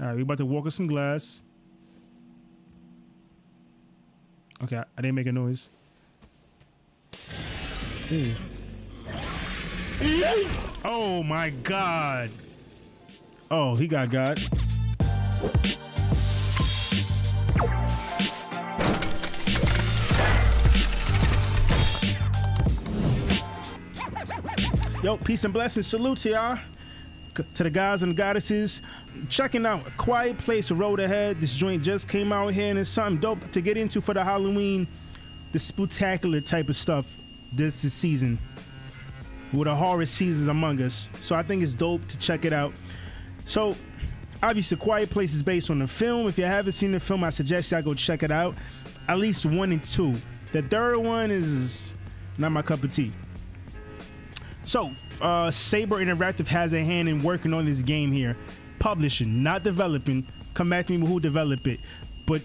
All right, we about to walk on some glass. Okay, I, I didn't make a noise. Ooh. Oh my god. Oh, he got God. Yo, peace and blessings. Salute to y'all. To the guys and goddesses. Checking out A Quiet Place, Road Ahead. This joint just came out here and it's something dope to get into for the Halloween, the spectacular type of stuff this is season. With the horror seasons among us. So I think it's dope to check it out. So obviously Quiet Place is based on the film. If you haven't seen the film, I suggest y'all go check it out. At least one and two. The third one is not my cup of tea. So, uh, Saber Interactive has a hand in working on this game here, publishing, not developing. Come back to me with who developed it, but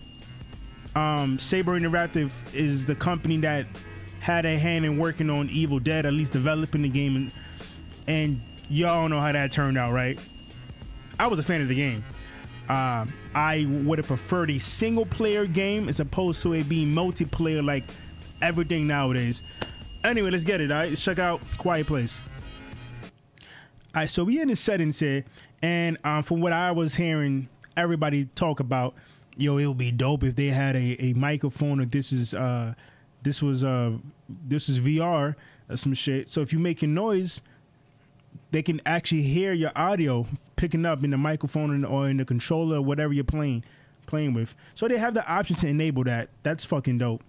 um, Saber Interactive is the company that had a hand in working on Evil Dead, at least developing the game, and, and y'all know how that turned out, right? I was a fan of the game. Um, I would have preferred a single player game as opposed to it being multiplayer like everything nowadays. Anyway, let's get it. All right, let's check out Quiet Place. All right, so we in the settings here, and um, from what I was hearing, everybody talk about, yo, it would be dope if they had a, a microphone or this is uh, this was uh, this is VR or some shit. So if you making noise, they can actually hear your audio picking up in the microphone or in the controller or whatever you're playing playing with. So they have the option to enable that. That's fucking dope.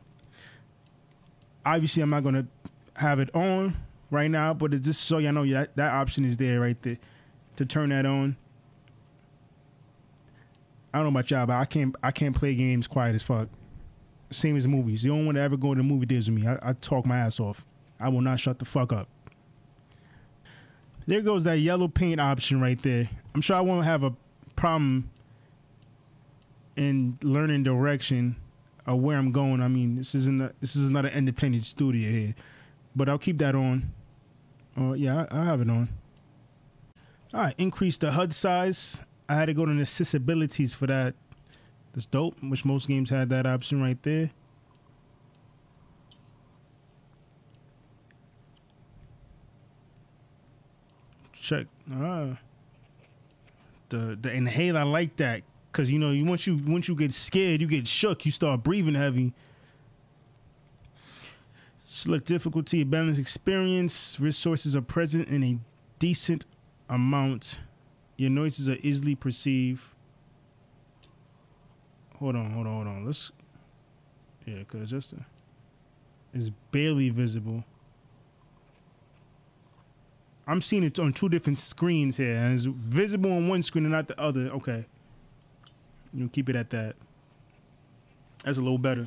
Obviously, I'm not gonna have it on right now, but it's just so y'all know that that option is there right there to turn that on. I don't know about y'all, but I can't I can't play games quiet as fuck. Same as movies. You don't want to ever go to the movie theaters with me. I, I talk my ass off. I will not shut the fuck up. There goes that yellow paint option right there. I'm sure I won't have a problem in learning direction of where I'm going. I mean, this isn't a, this is not an independent studio here, but I'll keep that on. Oh yeah, I, I have it on. All right, increase the HUD size. I had to go to the accessibilities for that. That's dope. Which most games had that option right there. Check. Ah. The the inhale, I like that because you know you once you once you get scared, you get shook, you start breathing heavy. Select difficulty, balance experience. Resources are present in a decent amount. Your noises are easily perceived. Hold on, hold on, hold on. Let's. Yeah, cause just a, it's barely visible. I'm seeing it on two different screens here, and it's visible on one screen and not the other. Okay, you know, keep it at that. That's a little better.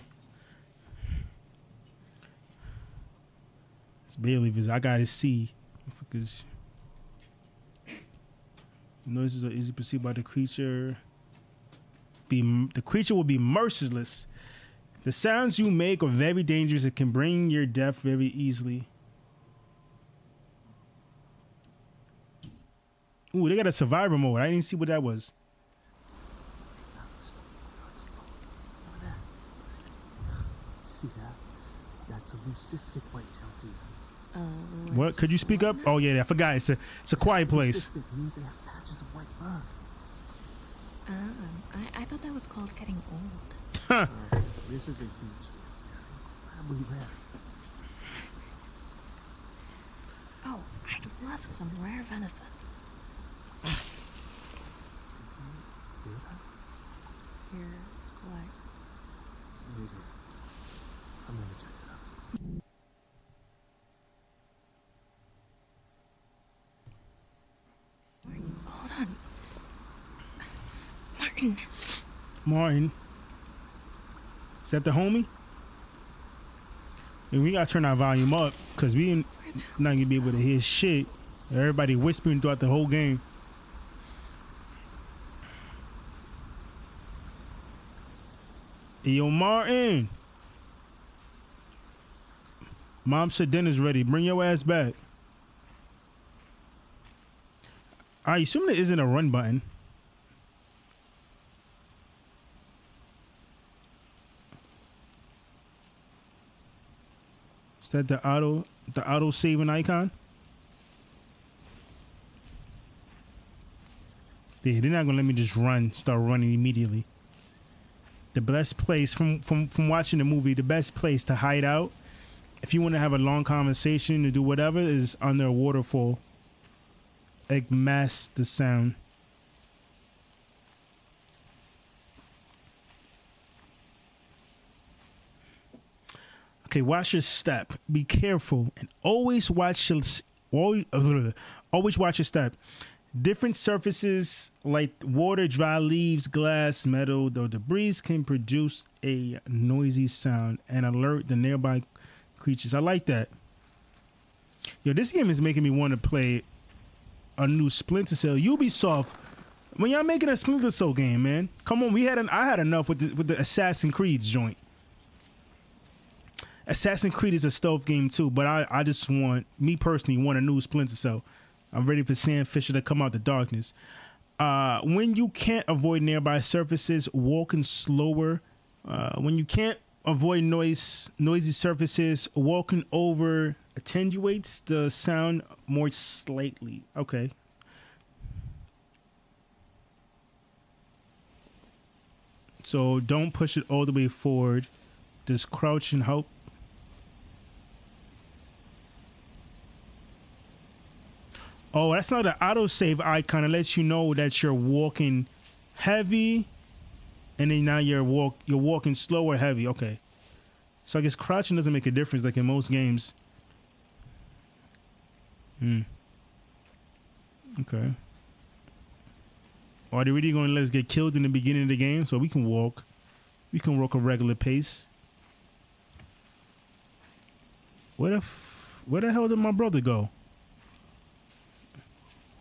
It's barely visible. I gotta see because noises are easily perceived by the creature. Be the creature will be merciless. The sounds you make are very dangerous. It can bring your death very easily. Ooh, they got a survivor mode. I didn't see what that was. See that? That's a leucistic white-tailed deer. What? Could you speak up? Oh yeah, I forgot. It's a it's a quiet place. Leucistic means they have patches of white fur. Um, I, I thought that was called getting old. Uh, this is a huge deer. Incredibly rare. Oh, I'd love some rare venison. Hear that? Here, what? Laser. I'm gonna check it out. Hold on. Martin. Is that the homie? And we gotta turn our volume up because we ain't not gonna be able to hear shit. Everybody whispering throughout the whole game. Yo, Martin. Mom said dinner's ready. Bring your ass back. I assume there isn't a run button. Is that the auto the auto saving icon? Yeah, they're not gonna let me just run, start running immediately. The best place from from from watching the movie, the best place to hide out, if you want to have a long conversation to do whatever, is under a waterfall. Like mask the sound. Okay, watch your step. Be careful and always watch your always, watch your step. Different surfaces like water, dry leaves, glass, metal, or debris can produce a noisy sound and alert the nearby creatures. I like that. Yo, this game is making me want to play a new Splinter Cell. Ubisoft, when y'all making a Splinter Cell game, man, come on. We had an I had enough with the, with the Assassin Creed's joint. Assassin's Creed is a stealth game too, but I, I just want me personally want a new Splinter Cell. I'm ready for Sam Fisher to come out the darkness. Uh, when you can't avoid nearby surfaces, walking slower. Uh, when you can't avoid noise, noisy surfaces, walking over attenuates the sound more slightly. Okay. So don't push it all the way forward. Just crouch and help Oh, that's not an autosave icon. It lets you know that you're walking heavy, and then now you're walk you're walking slow or heavy. Okay, so I guess crouching doesn't make a difference like in most games. Hmm. Okay. Are they really going to let us get killed in the beginning of the game so we can walk? We can walk a regular pace. Where the where the hell did my brother go?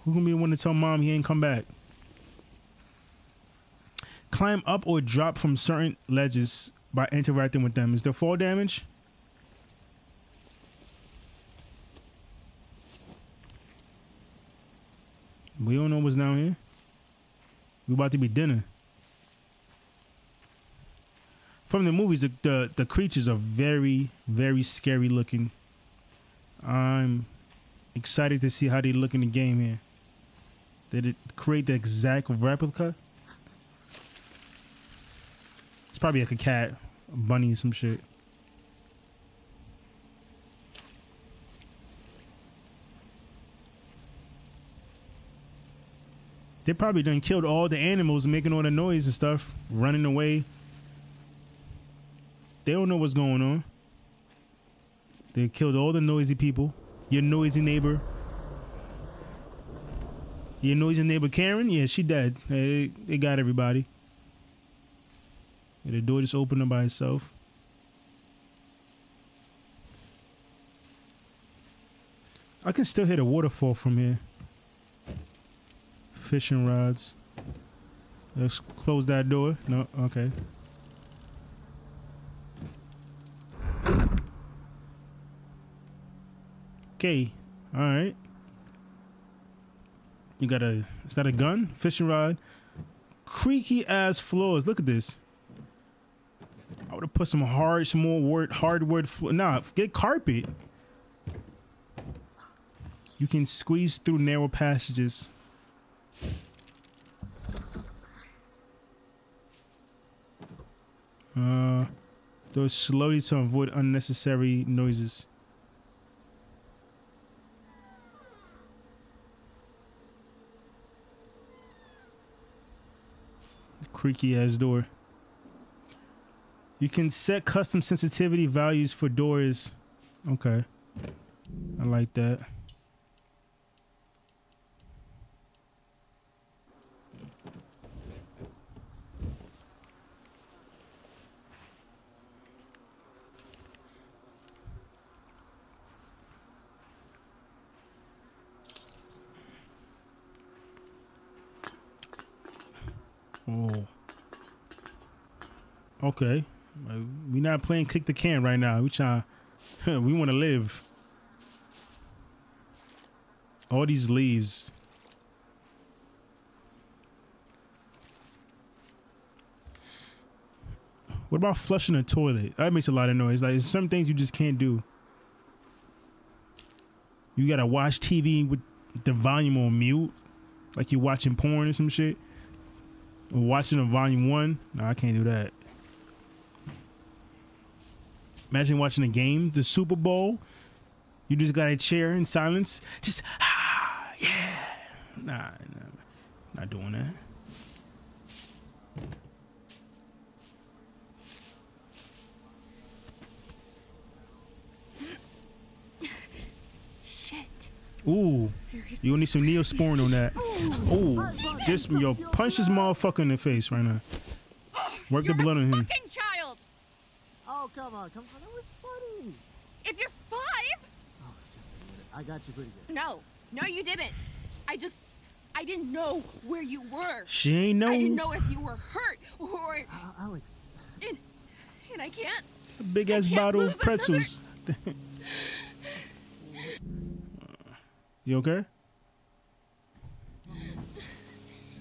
Who gonna be the one to tell mom he ain't come back? Climb up or drop from certain ledges by interacting with them. Is there fall damage? We don't know what's down here. We about to be dinner. From the movies, the, the, the creatures are very, very scary looking. I'm excited to see how they look in the game here. Did it create the exact replica? It's probably like a cat, a bunny, some shit. They probably done killed all the animals making all the noise and stuff, running away. They don't know what's going on. They killed all the noisy people. Your noisy neighbor. You know your neighbor Karen? Yeah, she dead. They, they got everybody. The door just opened up by itself. I can still hear the waterfall from here. Fishing rods. Let's close that door. No, okay. Okay, all right. You got a is that a gun? Fishing rod. Creaky ass floors. Look at this. I would have put some hard, some more wood, hardwood. Flo- nah, get carpet. You can squeeze through narrow passages. Uh, those slowly to avoid unnecessary noises. Creaky ass door. You can set custom sensitivity values for doors. Okay. I like that. Oh. Okay. Uh, we not playing kick the can right now. We trying we want to live. All these leaves. What about flushing a toilet? That makes a lot of noise. Like some things you just can't do. You gotta watch TV with the volume on mute, like you're watching porn or some shit. Watching a volume one. No, I can't do that. Imagine watching a game, the Super Bowl. You just got a chair in silence. Just ah, yeah. Nah, nah, not doing that. Shit. Ooh, Seriously. you need some Neosporin on that. Ooh, just yo, punch this motherfucker in the face right now. Work the You're blood on him. fucking child. Oh, come on, come on. That was funny. If you're five, Oh, just admit it. I got you pretty good. no, no, you didn't. I just, I didn't know where you were. She ain't know. I didn't know if you were hurt or, Uh, Alex, and, and I can't. A big ass can't bottle of pretzels. you okay? Oh,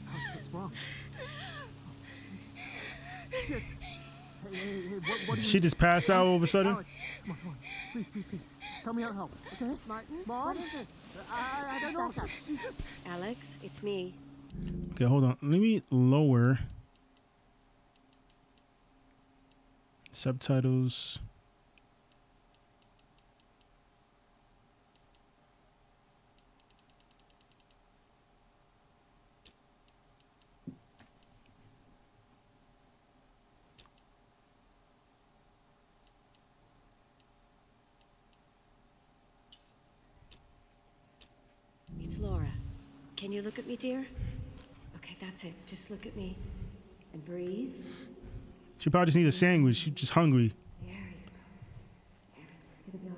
Alex, what's wrong? Oh, Shit. Hey, hey, hey, what, what do you She just passed out all of a sudden. Alex, come on, come on. Please, please, please. Tell me how to help, okay? Martin? Mom? What is it? I, I, I don't know. She, she just... Alex, it's me. Okay, hold on. Let me lower subtitles. It's Laura. Can you look at me, dear? Okay, that's it. Just look at me and breathe. She probably just needs a sandwich. She's just hungry. There you go. It'll be all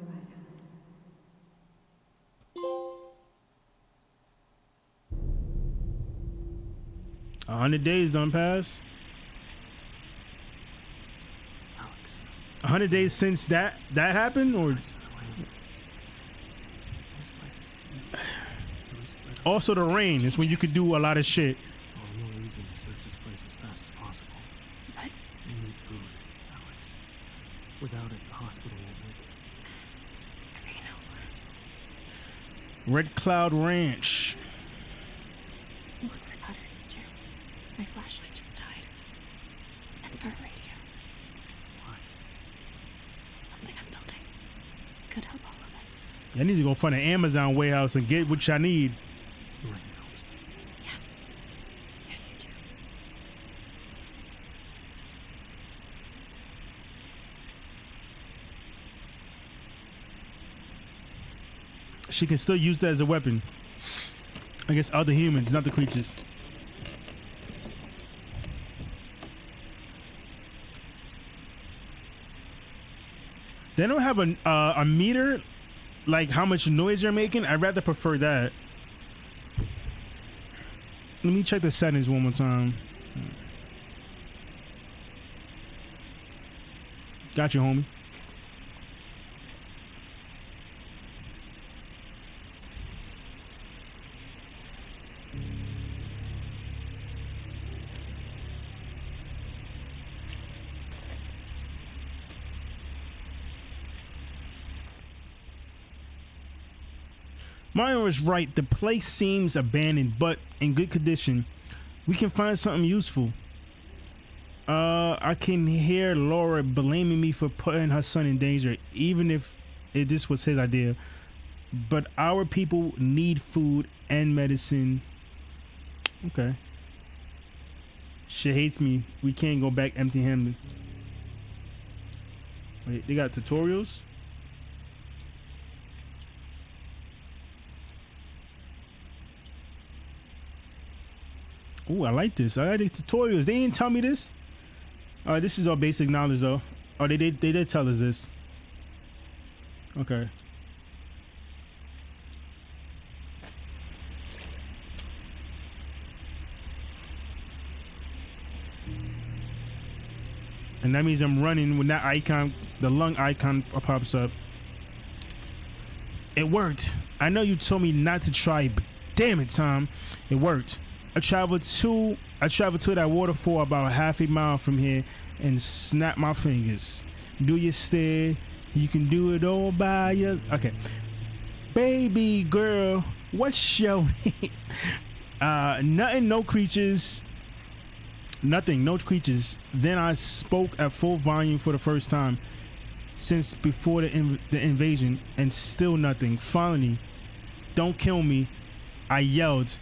right. A hundred days done pass. Alex, A hundred days since that that happened, or thanks for the rain. This place is huge. So we spread also the rain is when you could do a lot of shit. Well, real easy to search this place as fast as possible. But We need food, Alex. Without it, the hospital won't make it. Red Cloud Ranch. Look for batteries too. My flashlight just died. And for a radio. Why? Something I'm building. Could help all of us. I need to go find an Amazon warehouse and get what I need. Right now is the Yeah. Yeah, you do. She can still use that as a weapon against other humans, not the creatures. They don't have a uh, a meter, like how much noise you're making. I'd rather prefer that. Let me check the settings one more time. Got you, homie. Mario is right. The place seems abandoned, but in good condition. We can find something useful. Uh, I can hear Laura blaming me for putting her son in danger, even if, if this was his idea. But our people need food and medicine. Okay. She hates me. We can't go back empty handed. Wait, they got tutorials? Ooh, I like this. I like the tutorials. They didn't tell me this. Uh, this is all basic knowledge though. Oh, they did. They did tell us this. Okay. And that means I'm running when that icon, the lung icon pops up. It worked. I know you told me not to try, but damn it, Tom, it worked. I traveled to I traveled to that waterfall about half a mile from here and snap my fingers. Do your stare. You can do it all by your okay. Baby girl, what's your name? Uh, nothing, no creatures. Nothing, no creatures. Then I spoke at full volume for the first time since before the, inv- the invasion, and still nothing. Finally, don't kill me. I yelled,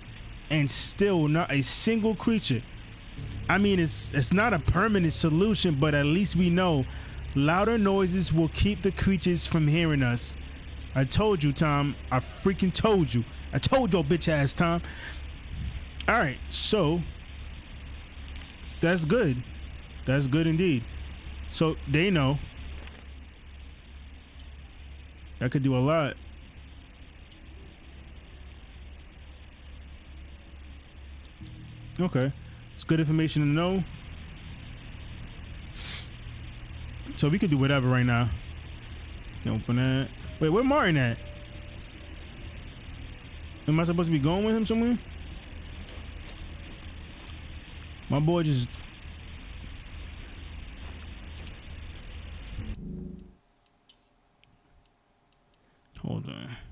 and still not a single creature. I mean, it's it's not a permanent solution, but at least we know louder noises will keep the creatures from hearing us. I told you, Tom. I freaking told you. I told your bitch ass, Tom. All right, so that's good. That's good indeed. So they know. That could do a lot. Okay. It's good information to know. So we could do whatever right now. Open that. Wait, where Martin at? Am I supposed to be going with him somewhere? My boy just Hold on.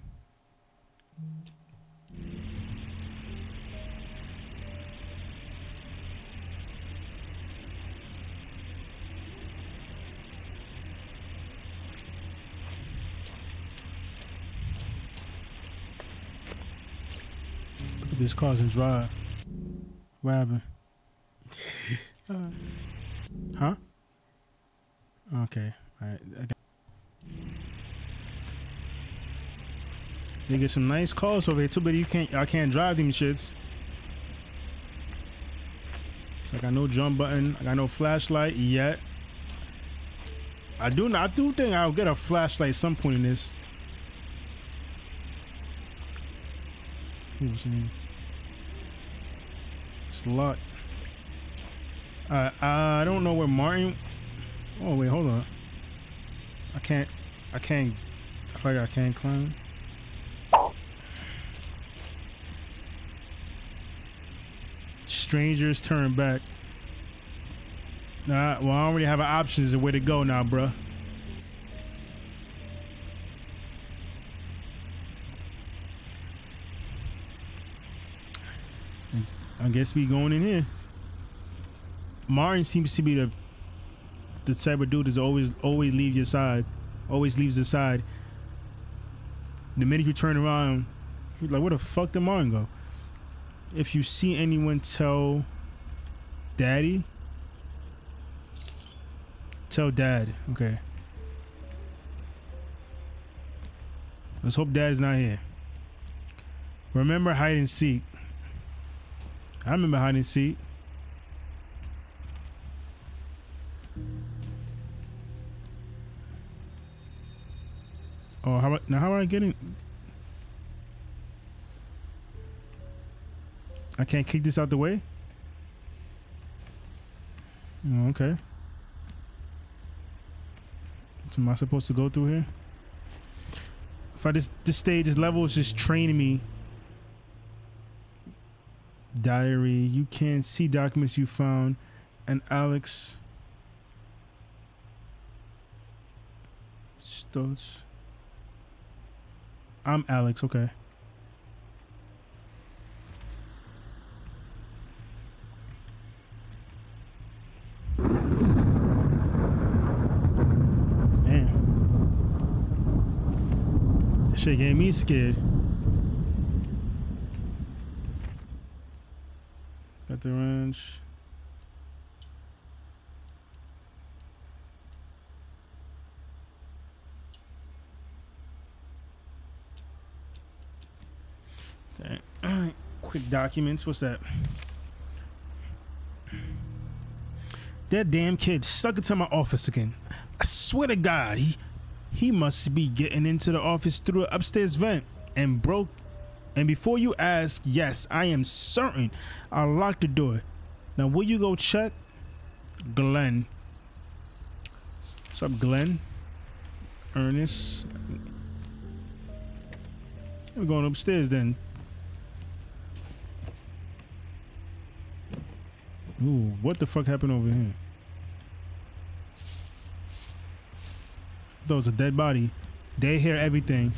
This causing drive. What happened? Huh? Okay. All right. I got- They get some nice calls over here too, but you can't. I can't drive them shits. So I got no jump button. I got no flashlight yet. I do. not. I do think I'll get a flashlight at some point in this. Who's in? It's. Uh, I don't know where Martin. Oh wait, hold on. I can't. I can't. I feel like I can't climb. Strangers turn back. Nah, well, I already have options of where to go now, bruh. I guess we going in here. Martin seems to be the the type of dude that's always always leave your side, always leaves the side. The minute you turn around, you're like, where the fuck did Martin go? If you see anyone tell daddy, tell dad. Okay. Let's hope dad's not here. Remember hide and seek. I remember behind and seat. Oh, how about now? How am I getting? I can't kick this out the way. Oh, okay. So am I supposed to go through here? If I just this stage, this level is just training me. Diary. You can see documents you found, and Alex. Stotz. I'm Alex. Okay. Damn. That shit gave me scared. The wrench. Quick documents. What's that? That damn kid stuck into my office again. I swear to God, he he must be getting into the office through an upstairs vent and broke. And before you ask, yes, I am certain I locked the door. Now, will you go check? Glenn. What's up, Glenn? Ernest. We're going upstairs then. Ooh, what the fuck happened over here? That was a dead body. They hear everything.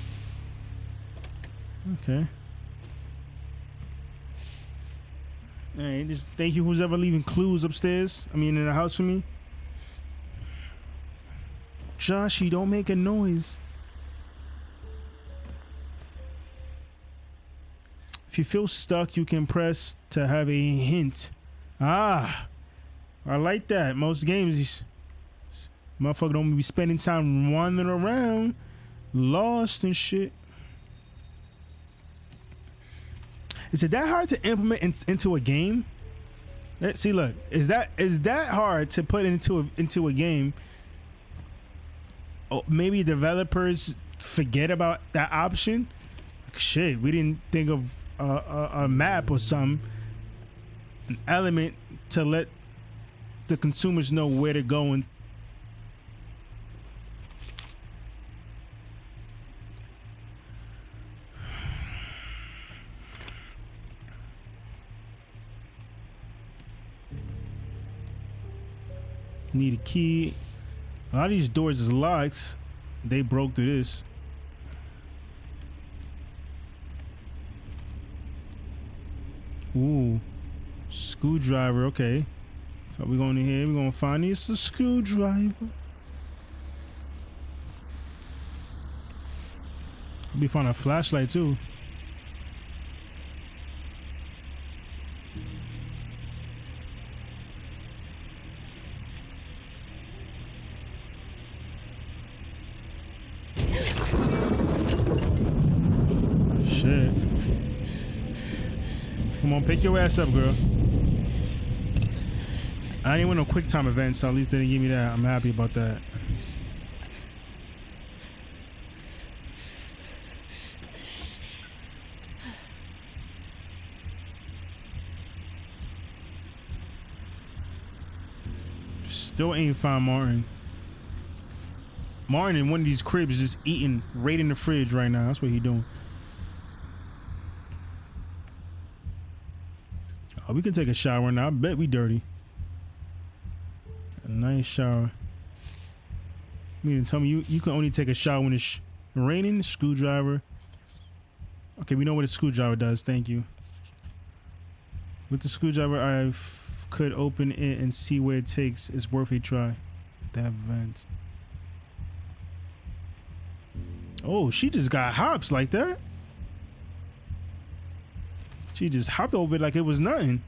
Okay. Hey, just thank you who's ever leaving clues upstairs. I mean in the house for me. Joshy, don't make a noise. If you feel stuck, you can press to have a hint. Ah, I like that. Most games, motherfucker don't be spending time wandering around, lost and shit. Is it that hard to implement in, into a game? Eh, See, look, is that is that hard to put into a, into a game? Oh, maybe developers forget about that option. Like, shit, we didn't think of a, a, a map or some an element to let the consumers know where to go and need a key. A lot of these doors is locked. They broke through this. Ooh. Screwdriver okay. So we're going in here we're gonna find this a screwdriver. We found a flashlight too pick your ass up, girl. I didn't win no quick time event, so at least they didn't give me that. I'm happy about that. Still ain't find Martin. Martin in one of these cribs is just eating right in the fridge right now. That's what he doing. Oh, we can take a shower now. I bet we dirty. A nice shower. You mean tell me you, you can only take a shower when it's raining? Screwdriver. Okay, we know what a screwdriver does. Thank you. With the screwdriver, I could open it and see where it takes. It's worth a try. That vent. Oh, she just got hops like that. She just hopped over it like it was nothing.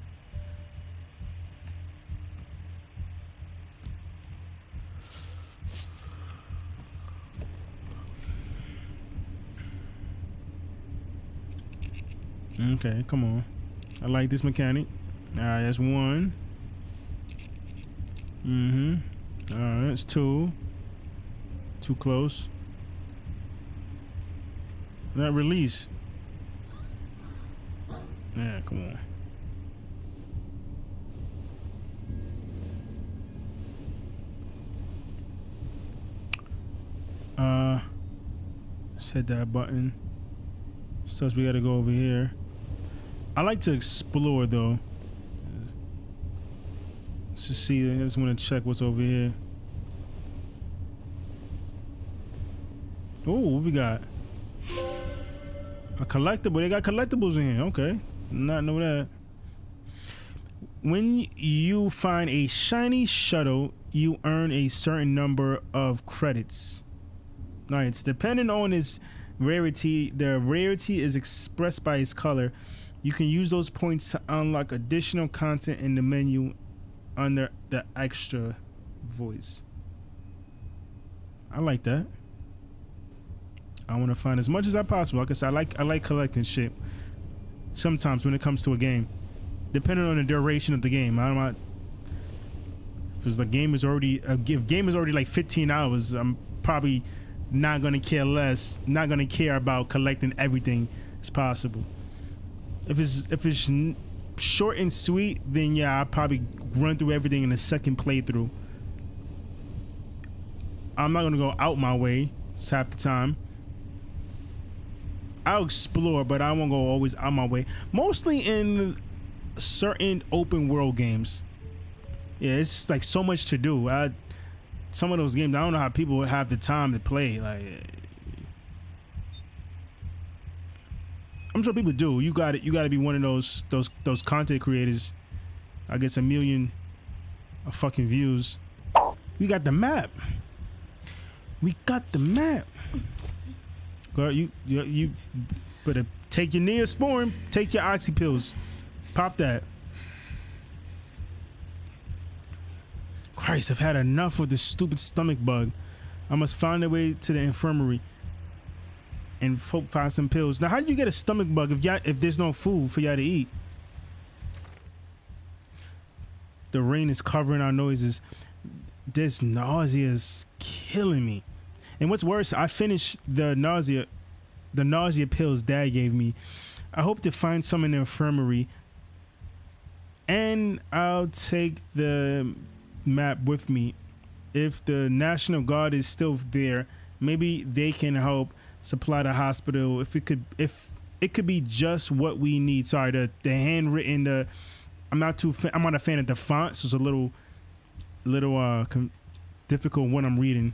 Okay, come on. I like this mechanic. All right, that's one. Mm-hmm. All right, that's two. Too close. That release. Yeah, come on. Uh, hit that button. Says we gotta go over here. I like to explore though. Let's just see. I just want to check what's over here. Oh, what we got? A collectible. They got collectibles in here. Okay. Not know that. When you find a shiny shuttle, you earn a certain number of credits. Now it's depending on its rarity. The rarity is expressed by its color. You can use those points to unlock additional content in the menu under the extra voice. I like that. I want to find as much as I possible. Said, I like I like collecting shit. Sometimes when it comes to a game, depending on the duration of the game, I'm not. If the game is already uh, if game is already like 15 hours, I'm probably not gonna care less. Not gonna care about collecting everything as possible. If it's if it's short and sweet, then yeah, I'll probably run through everything in a second playthrough. I'm not gonna go out my way. It's half the time. I'll explore, but I won't go always out my way. Mostly in certain open world games. Yeah, it's just like so much to do. I some of those games, I don't know how people have the time to play. Like, I'm sure people do. You got it. You got to be one of those those those content creators. I guess a million, fucking views. We got the map. We got the map. Girl, you you you better take your Neosporin, take your oxy pills, pop that. Christ, I've had enough of this stupid stomach bug. I must find a way to the infirmary and find some pills. Now, how do you get a stomach bug if y'all, if there's no food for y'all to eat? The rain is covering our noises. This nausea is killing me. And what's worse, I finished the nausea, the nausea pills Dad gave me. I hope to find some in the infirmary, and I'll take the map with me. If the National Guard is still there, maybe they can help supply the hospital. If it could, if it could be just what we need. Sorry, the the handwritten. The I'm not too. Fa- I'm not a fan of the font, so it's a little, little uh, com- difficult when I'm reading.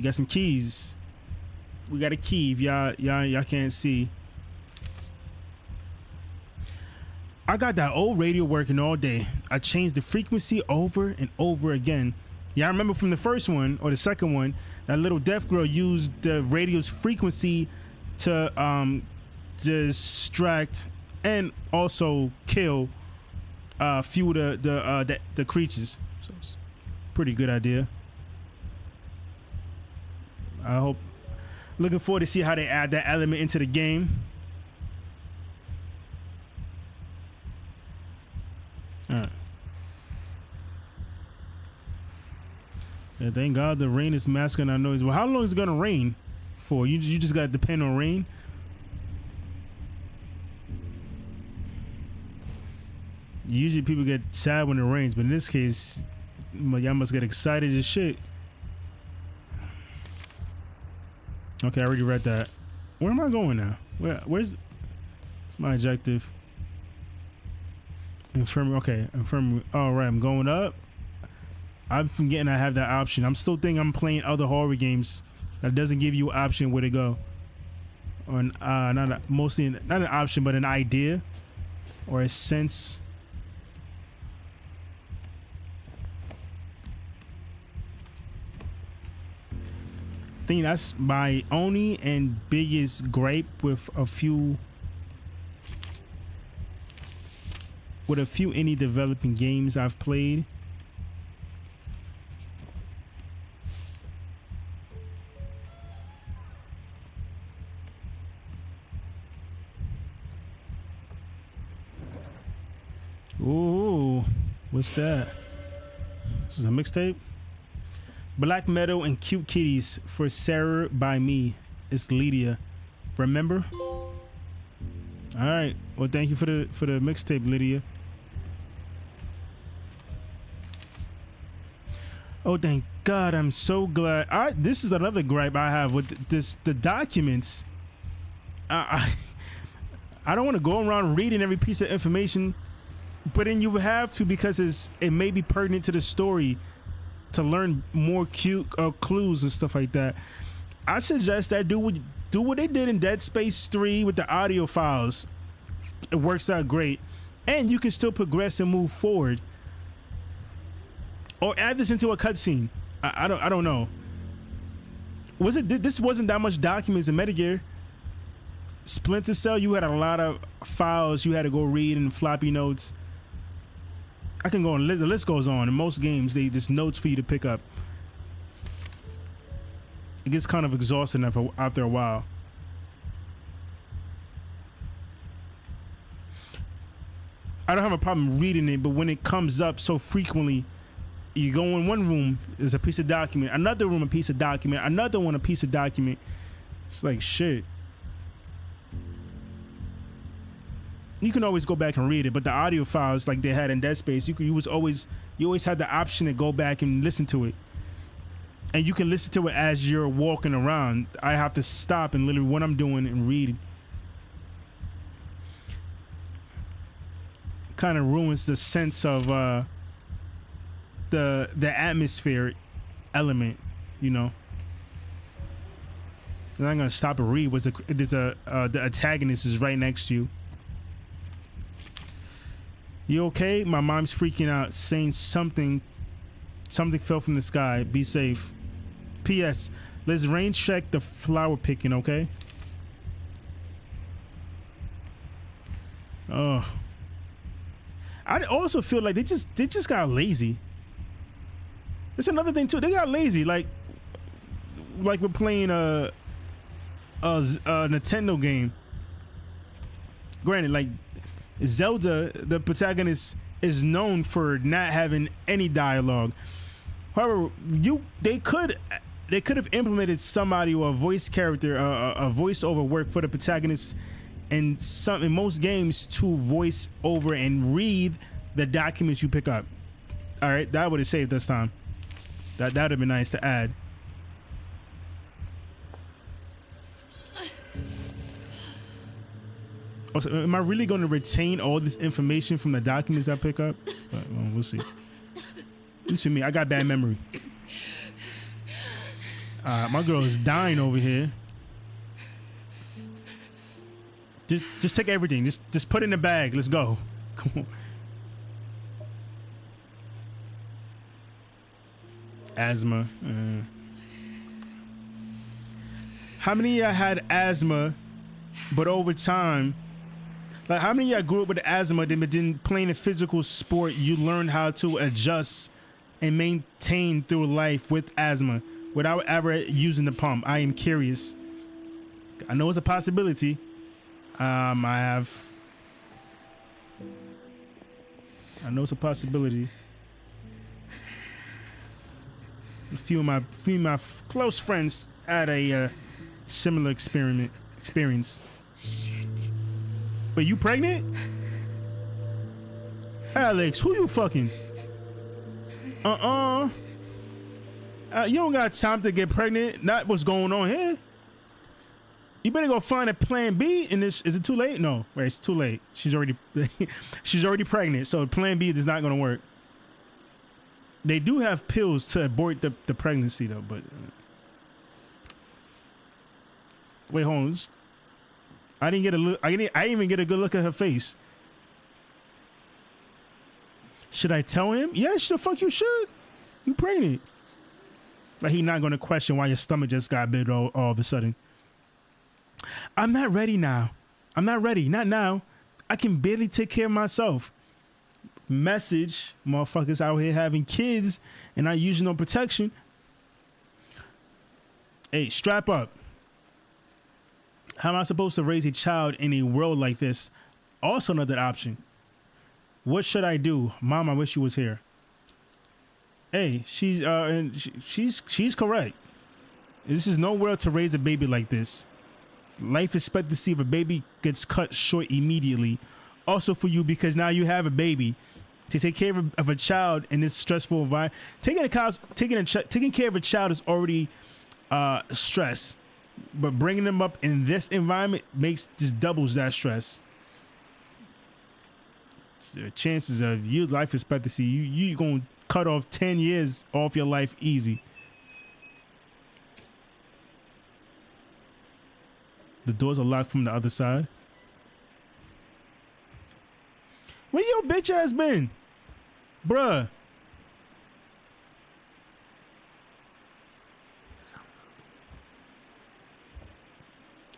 You got some keys. We got a key. If y'all y'all y'all can't see. I got that old radio working all day. I changed the frequency over and over again. Yeah, I remember from the first one or the second one, that little deaf girl used the radio's frequency to um distract and also kill uh, a few of the the, uh, the the creatures. So it's pretty good idea. I hope. Looking forward to see how they add that element into the game. All right. Yeah, thank God the rain is masking our noise. Well, how long is it gonna rain for? You you just gotta depend on rain. Usually people get sad when it rains, but in this case, y'all must get excited as shit. Okay, I already read that. Where am I going now? Where where's my objective? Infirmary. Okay, infirmary. All right, I'm going up. I'm forgetting I have that option. I'm still thinking I'm playing other horror games that doesn't give you an option where to go, or an, uh, not a, mostly an, not an option, but an idea or a sense. Think that's my only and biggest gripe with a few with a few any developing games I've played. Ooh, what's that? This is a mixtape. Black Meadow and Cute Kitties for Sarah by me. It's Lydia. Remember? All right. Well, thank you for the for the mixtape, Lydia. Oh, thank God! I'm so glad. I this is another gripe I have with this the documents. I I, I don't want to go around reading every piece of information, but then you have to because it's it may be pertinent to the story to learn more cute uh, clues and stuff like that. I suggest that do what do what they did in Dead Space Three with the audio files. It works out great, and you can still progress and move forward or add this into a cutscene. I, I don't I don't know. Was it this wasn't that much documents in Metal Gear? Splinter Cell, you had a lot of files you had to go read and floppy notes. I can go on. The list goes on. In most games, they just notes for you to pick up. It gets kind of exhausting after after a while. I don't have a problem reading it, but when it comes up so frequently, you go in one room, there's a piece of document, another room, a piece of document, another one, a piece of document. It's like shit. You can always go back and read it, but the audio files like they had in Dead Space, you you was always you always had the option to go back and listen to it, and you can listen to it as you're walking around. I have to stop and literally what I'm doing and read. Kind of ruins the sense of uh, the the atmosphere element, you know. I'm gonna stop and read. Was a there's a uh, the antagonist is right next to you. You okay? My mom's freaking out, saying something. Something fell from the sky. Be safe. P.S. Let's rain check the flower picking, okay? Oh. I also feel like they just they just got lazy. It's another thing too. They got lazy. Like like we're playing a a, a Nintendo game. Granted, like Zelda, the protagonist is known for not having any dialogue. However, you they could they could have implemented somebody or a voice character, a, a voiceover work for the protagonist in some in most games to voice over and read the documents you pick up. All right, that would have saved us time. That that'd have been nice to add. Also, am I really going to retain all this information from the documents I pick up? But, well, we'll see. Listen to me. I got bad memory. Uh, my girl is dying over here. Just, just take everything. Just, just put it in the bag. Let's go. Come on. Asthma. Uh. How many of y'all had asthma, but over time, like how many of y'all grew up with asthma, then but then playing a physical sport, you learn how to adjust and maintain through life with asthma without ever using the pump? I am curious. I know it's a possibility. Um, I have. I know it's a possibility. A few of my few of my close friends had a uh, similar experiment experience. Shit. But you pregnant? Alex, who you fucking? Uh-uh. Uh, you don't got time to get pregnant. Not what's going on here. You better go find a plan B. And this is it too late? No, wait, it's too late. She's already she's already pregnant. So plan B is not going to work. They do have pills to abort the, the pregnancy though, but uh, wait, hold on. I didn't get a look. I didn't. I didn't even get a good look at her face. Should I tell him? Yes, the fuck you should. You pregnant. Like he not gonna question why your stomach just got big all, all of a sudden. I'm not ready now. I'm not ready. Not now. I can barely take care of myself. Message, motherfuckers out here having kids and not using no protection. Hey, strap up. How am I supposed to raise a child in a world like this? Also, another option. What should I do, Mom? I wish you was here. Hey, she's uh, and she, she's she's correct. This is no world to raise a baby like this. Life expectancy of a baby gets cut short immediately. Also for you because now you have a baby to take care of, of a child in this stressful environment. Taking a child, taking a ch- taking care of a child is already uh, stress, but bringing them up in this environment makes just doubles that stress. The uh, chances of you life expectancy, you you gonna cut off ten years off your life easy. The doors are locked from the other side. Where your bitch ass been? Bruh.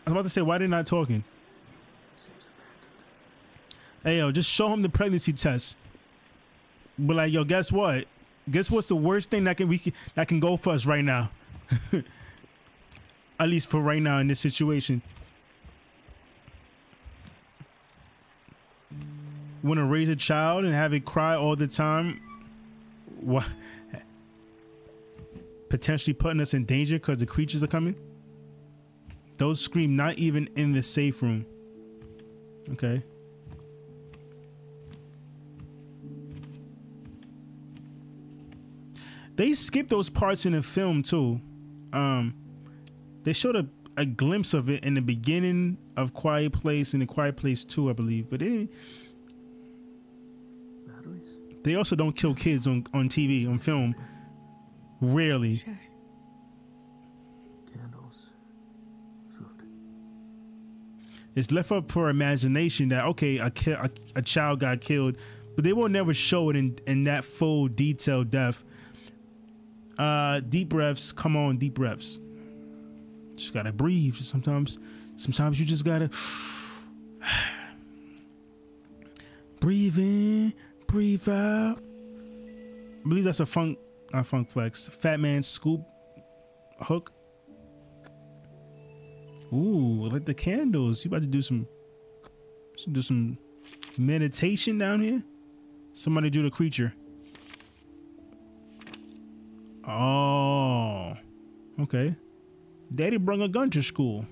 I was about to say, why they not talking? Hey yo, just show him the pregnancy test. But like, yo, guess what? Guess what's the worst thing that can we can, that can go for us right now? At least for right now in this situation. Want to raise a child and have it cry all the time? What? Potentially putting us in danger because the creatures are coming. Those scream not even in the safe room. Okay. They skipped those parts in the film too. Um, they showed a, a glimpse of it in the beginning of Quiet Place and the Quiet Place Two, I believe. But they they also don't kill kids on on TV on film. Rarely. Sure. It's left up for imagination that okay, a, ki- a, a child got killed, but they will never show it in in that full detailed depth. Uh, deep breaths. Come on, deep breaths. Just gotta breathe. Sometimes, sometimes you just gotta breathe in, breathe out. I believe that's a funk, not Funk Flex. Fat man scoop hook. Ooh, like the candles. You about to do some, do some meditation down here? Somebody do the creature. Oh, okay. Daddy brung a gun to school.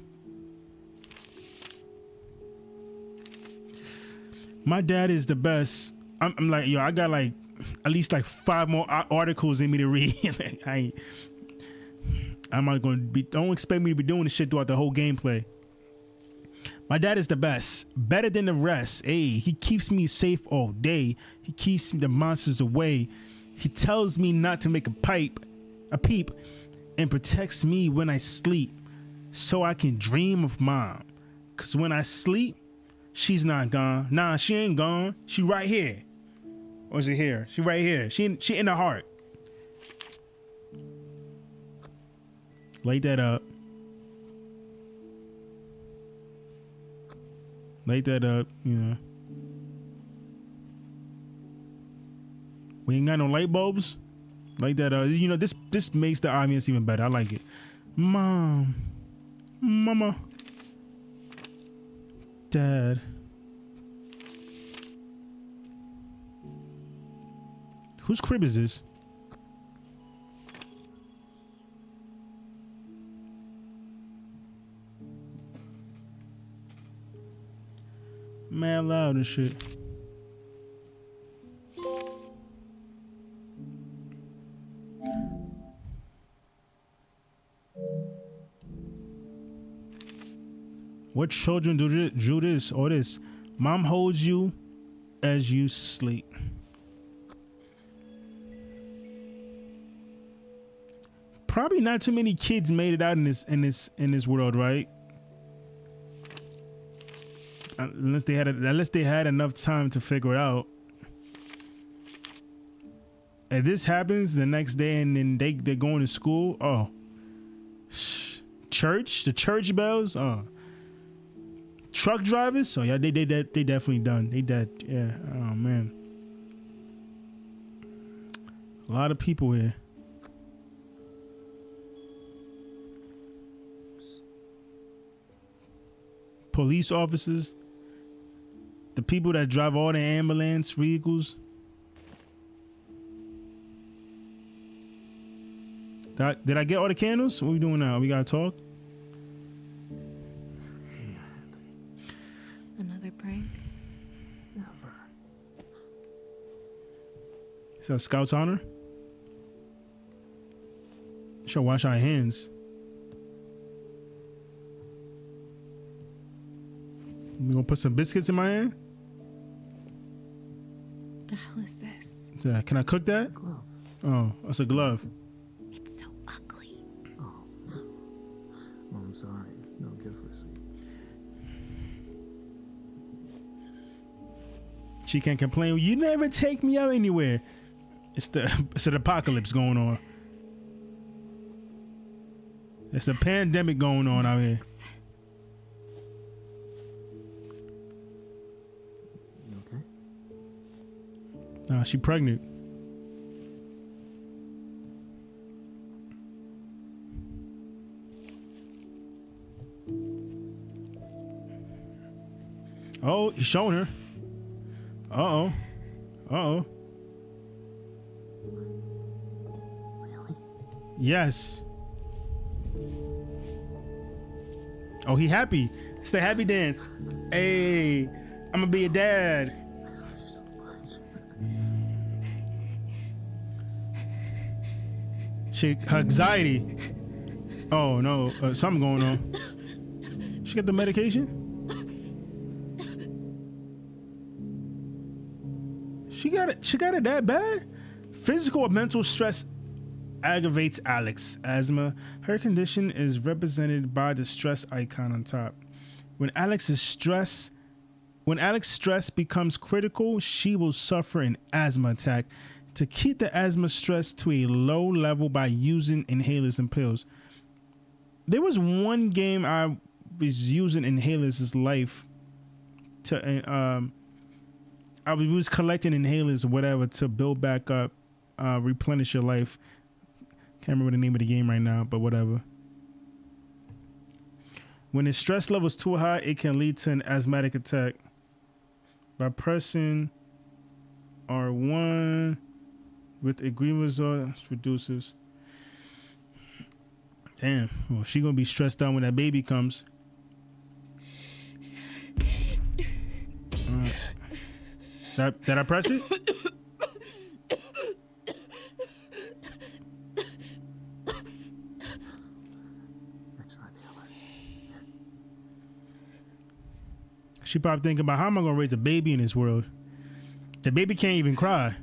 My dad is the best. I'm, I'm like, yo, I got like at least like five more articles in me to read. I ain't, I'm not going to be. Don't expect me to be doing this shit throughout the whole gameplay. My dad is the best, better than the rest. Hey, he keeps me safe all day. He keeps the monsters away. He tells me not to make a pipe, a peep, and protects me when I sleep, so I can dream of mom. Cause when I sleep, she's not gone. Nah, she ain't gone. She right here. Or is it here? She right here. She she in the heart. Light that up. Light that up, you know. We ain't got no light bulbs. Light that up. You know, this this makes the ambience even better. I like it. Mom. Mama. Dad. Whose crib is this? Man, loud and shit. What children do do this or this? Mom holds you as you sleep. Probably not too many kids made it out in this in this in this world, right? Unless they had a, unless they had enough time to figure it out. If this happens the next day and then they they're going to school, oh, church, the church bells, oh, truck drivers, oh yeah, they they they, they definitely done, they dead, yeah, oh man, a lot of people here. Police officers, the people that drive all the ambulance vehicles. Did I, did I get all the candles? What we doing now? We gotta talk. Another prank? Never. Is that Scout's honor? Should wash our hands. Gonna put some biscuits in my hand? The hell is this? Yeah, Can I cook that? Glove. Oh, that's a glove. It's so ugly. Oh. oh, I'm sorry. No gift receipt. She can't complain. You never take me out anywhere. It's the it's an apocalypse going on. It's a pandemic going on out here. Nah, she pregnant. Oh, he's showing her. Uh oh. Uh oh. Really? Yes. Oh, he happy. It's the happy dance. Hey, I'm gonna be a dad. She her anxiety. Oh no, uh, something going on. She got the medication. She got it. She got it that bad. Physical or mental stress aggravates Alex asthma. Her condition is represented by the stress icon on top. When Alex's stress when Alex's stress becomes critical, she will suffer an asthma attack. To keep the asthma stress to a low level by using inhalers and pills. There was one game I was using inhalers as life to um I was collecting inhalers or whatever to build back up, uh, replenish your life. Can't remember the name of the game right now, but whatever. When the stress level is too high, it can lead to an asthmatic attack. By pressing R1 with agreement results reduces. Damn, well, she gonna be stressed out when that baby comes. Alright. That did I press it? She probably thinking about how am I gonna raise a baby in this world? The baby can't even cry.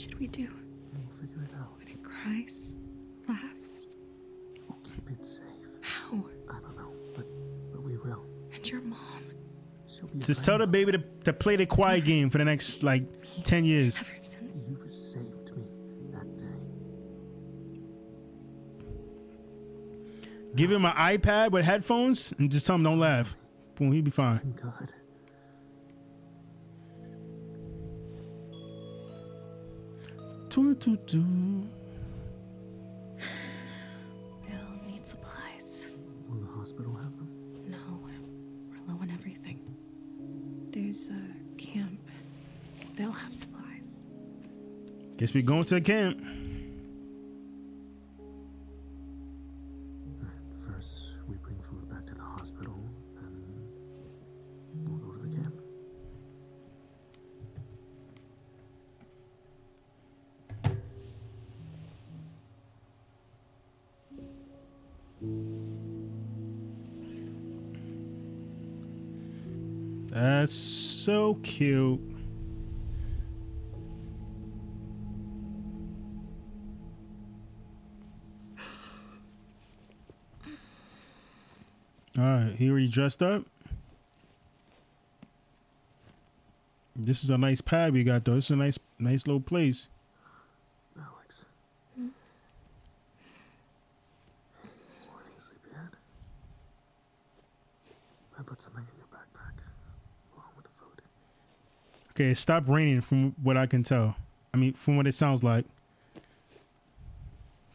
What should we do? We'll figure it out. When it cries, laughs? We'll keep it safe. How? I don't know, but but we will. And your mom? She'll be. Just tell the baby to, to play the quiet game for the next like ten years. Ever since You saved me that day. Give him an iPad with headphones and just tell him don't laugh. Boom, he'll be fine. Thank God. Doo, doo, doo. we'll need supplies. Will the hospital have them? No, um, we're low on everything. There's a camp. They'll have supplies. Guess we're going to the camp. So cute. All right, he already dressed up. This is a nice pad we got though. This is a nice, nice little place. Alex. Hmm? Morning, sleepyhead. I put something in your backpack, along with the food. Okay, it stopped raining from what I can tell. I mean, from what it sounds like.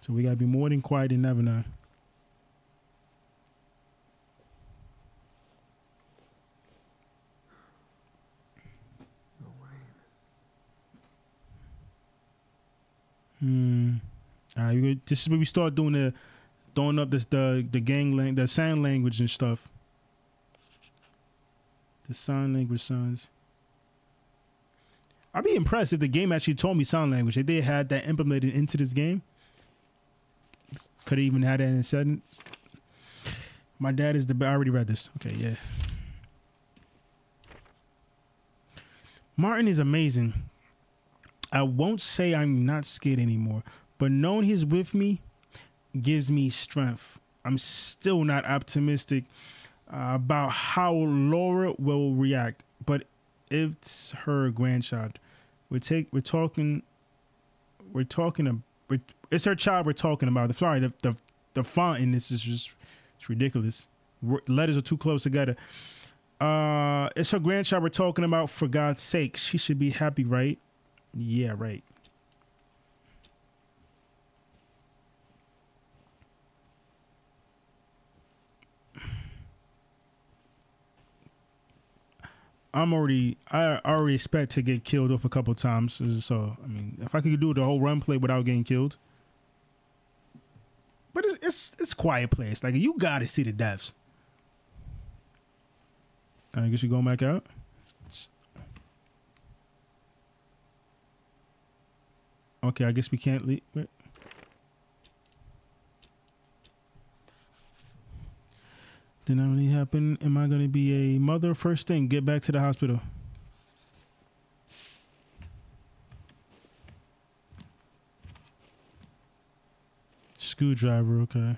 So we gotta be more than quiet than ever now. Hmm. All right, this is where we start doing the throwing up this the the gang lang- the sign language and stuff. The sign language signs. I'd be impressed if the game actually told me sign language. If they had that implemented into this game. Could have even had that in a sentence. My dad is the. I already read this. Okay, yeah. Martin is amazing. I won't say I'm not scared anymore, but knowing he's with me gives me strength. I'm still not optimistic uh, about how Laura will react, but it's her grandchild. We're take we're talking we're talking we're, it's her child we're talking about. The the the the font in this is just it's ridiculous. Letters are too close together. Uh, it's her grandchild we're talking about. For God's sake, she should be happy, right? Yeah, right. I'm already I already expect to get killed off a couple times. So I mean, if I could do the whole run play without getting killed, but it's it's it's quiet place. Like you got to see the deaths. I guess you're going back out. Okay, I guess we can't leave. Wait. Did not really happen. Am I going to be a mother? First thing, get back to the hospital. Screwdriver, okay.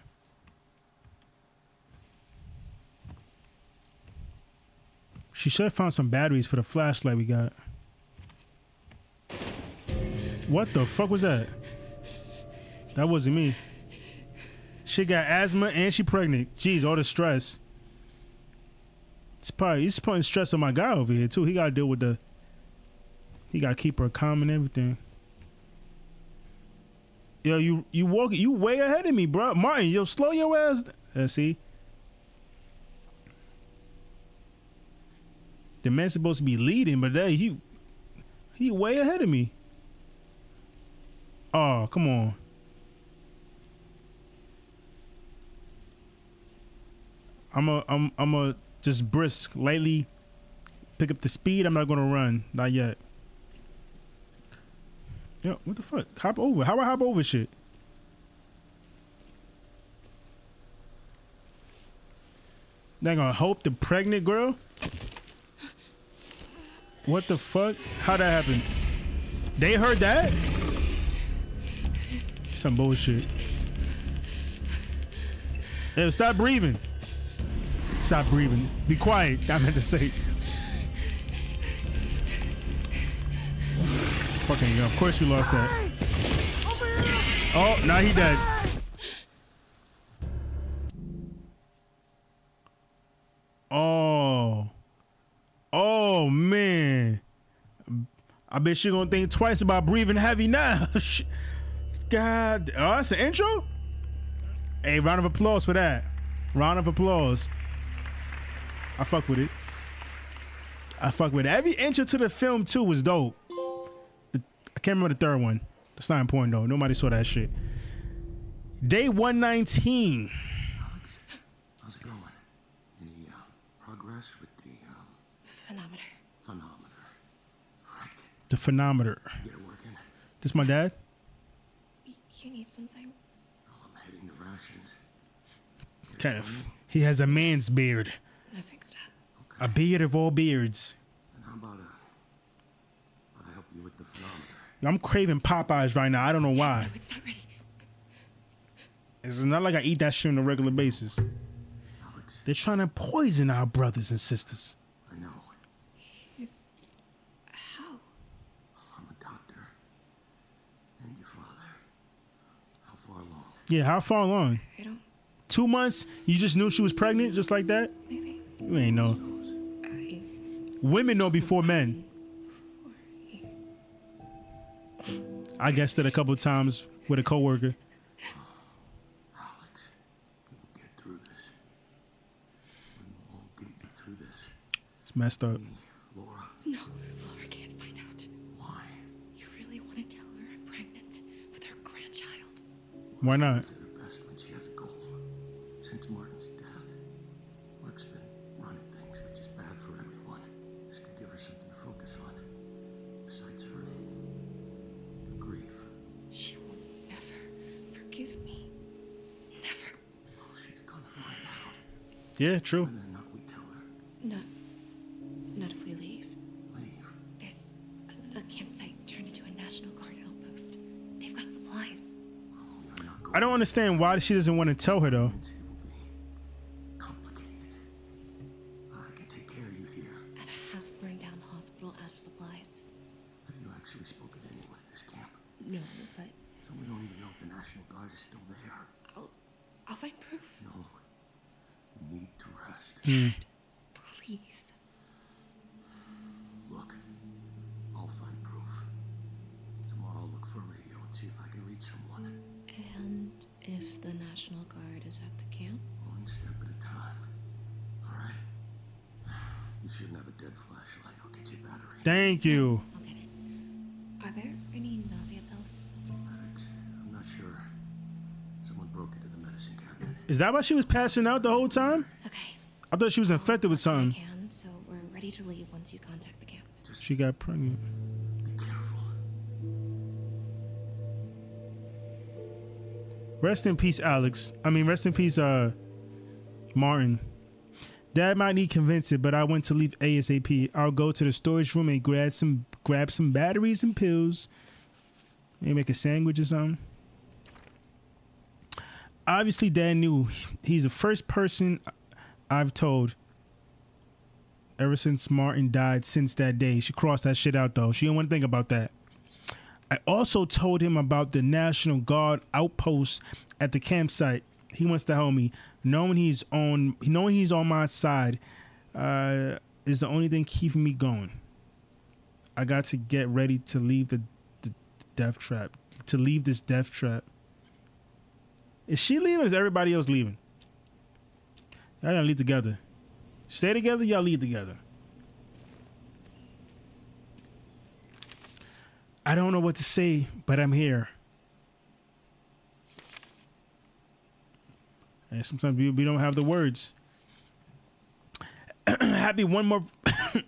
She should have found some batteries for the flashlight we got. What the fuck was that? That wasn't me. She got asthma and she pregnant. Jeez, all the stress. It's probably he's putting stress on my guy over here too. He gotta deal with the. He gotta keep her calm and everything. Yo, you you walk you way ahead of me, bro. Martin, yo, slow your ass. Uh, see. The man's supposed to be leading, but that he he way ahead of me. Oh, come on. I'm a I'm I'm a just brisk, lightly pick up the speed. I'm not gonna run, not yet. Yo, what the fuck? Hop over. How I hop over shit? They gonna hope the pregnant girl? What the fuck? How'd that happen? They heard that? Some bullshit. Hey, stop breathing. Stop breathing. Be quiet. I meant to say. Fucking, of course you lost that. Oh, now he dead. Oh. Oh, man. I bet she gonna think twice about breathing heavy now. God. Oh, that's the intro? Hey, round of applause for that. Round of applause. I fuck with it. I fuck with it. Every intro to the film too was dope. The- I can't remember the third one. That's not important though. Nobody saw that shit. Day 119. Alex, how's it going? Any uh, progress with the um, Phenometer. phonometer? Right, The phonometer. get it working. This my dad? You need something? Oh, I'm heading to rations. Kind of. He has a man's beard. No thanks, Dad. A beard of all beards. And how about uh, how I help you with the phonometer? I'm craving Popeyes right now. I don't know why. No, it's not ready. It's not like I eat that shit on a regular basis. Alex, They're trying to poison our brothers and sisters. I know. How? I'm a doctor. And your father. How far along? Yeah, how far along? I don't. Two months? You just knew she was pregnant just like that? Maybe. You ain't know. Knows? I. Women know before men. I guessed it a couple times with a coworker. Alex, we will get through this. We will all get you through this. It's messed up. Laura, No, Laura can't find out. why? You really want to tell her I'm pregnant with her grandchild? Why not? Yeah, true. Whether or not we tell her, Not. Not if we leave. leave. There's a, a campsite turned into a National Guard outpost. They've got supplies. Oh, not going I don't understand why she doesn't want to tell her though. It will be complicated. I can take care of you here. At a half burned down hospital out of supplies. Have you actually spoken to anyone at this camp? No, but So we don't even know if the National Guard is still there. I'll. I'll find proof. No. You need to rest. Please. Look, I'll find proof. Tomorrow I'll look for a radio and see if I can reach someone. And if the National Guard is at the camp? One step at a time. Alright? You shouldn't have a dead flashlight. I'll get you a battery. Thank you. I'll get it. Are there any nausea pills? I'm not sure. Someone broke into the medicine cabinet. Is that why she was passing out the whole time? Okay. I thought she was infected with I something. can, so we're ready to leave once you contact the camp. She got pregnant. Be careful. Rest in peace, Alex. I mean, rest in peace, uh, Martin. Dad might need convincing, but I want to leave ASAP. I'll go to the storage room and grab some grab some batteries and pills. Maybe make a sandwich or something. Obviously, Dad knew he's the first person I've told ever since Martin died since that day. She crossed that shit out though. She didn't want to think about that. I also told him about the National Guard outpost at the campsite. He wants to help me. Knowing he's on knowing he's on my side uh, is the only thing keeping me going. I got to get ready to leave the, the death trap. To leave this death trap. Is she leaving? is everybody else leaving? Y'all gotta leave together. Stay together, y'all leave together. I don't know what to say, but I'm here. And sometimes we, we don't have the words. Happy one more.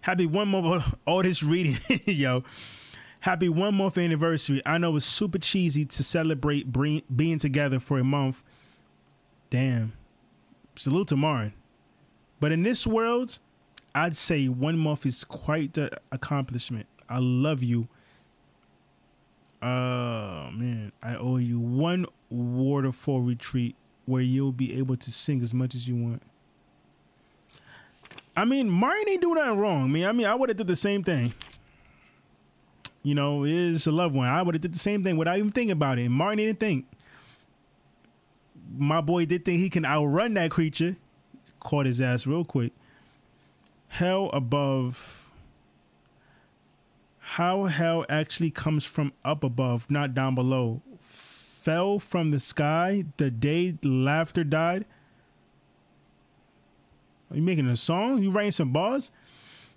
Happy one more all this reading, yo. Happy one month anniversary. I know it's super cheesy to celebrate bring, being together for a month. Damn. Salute to Martin. But in this world, I'd say one month is quite the accomplishment. I love you. Oh man, I owe you one waterfall retreat where you'll be able to sing as much as you want. I mean, Martin ain't doing nothing wrong. Mean, I mean, I would have did the same thing. You know, is a loved one. I would have did the same thing without even thinking about it. And Martin didn't think. My boy did think he can outrun that creature. Caught his ass real quick. Hell above. How hell actually comes from up above, not down below. Fell from the sky the day laughter died. Are you making a song? You writing some bars?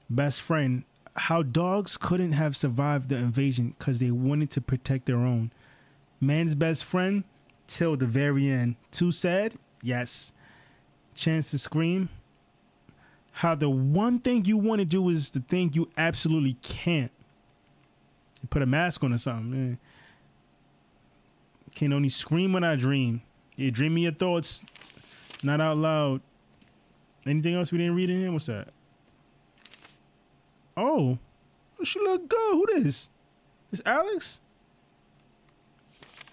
Best friend, how dogs couldn't have survived the invasion because they wanted to protect their own. Man's best friend till the very end. Too sad? Yes. Chance to scream? How the one thing you want to do is the thing you absolutely can't. You put a mask on or something. Eh. Man. Can only scream when I dream. You dream your thoughts, not out loud. Anything else we didn't read in here? What's that? Oh, she look good. Who this? It's Alex.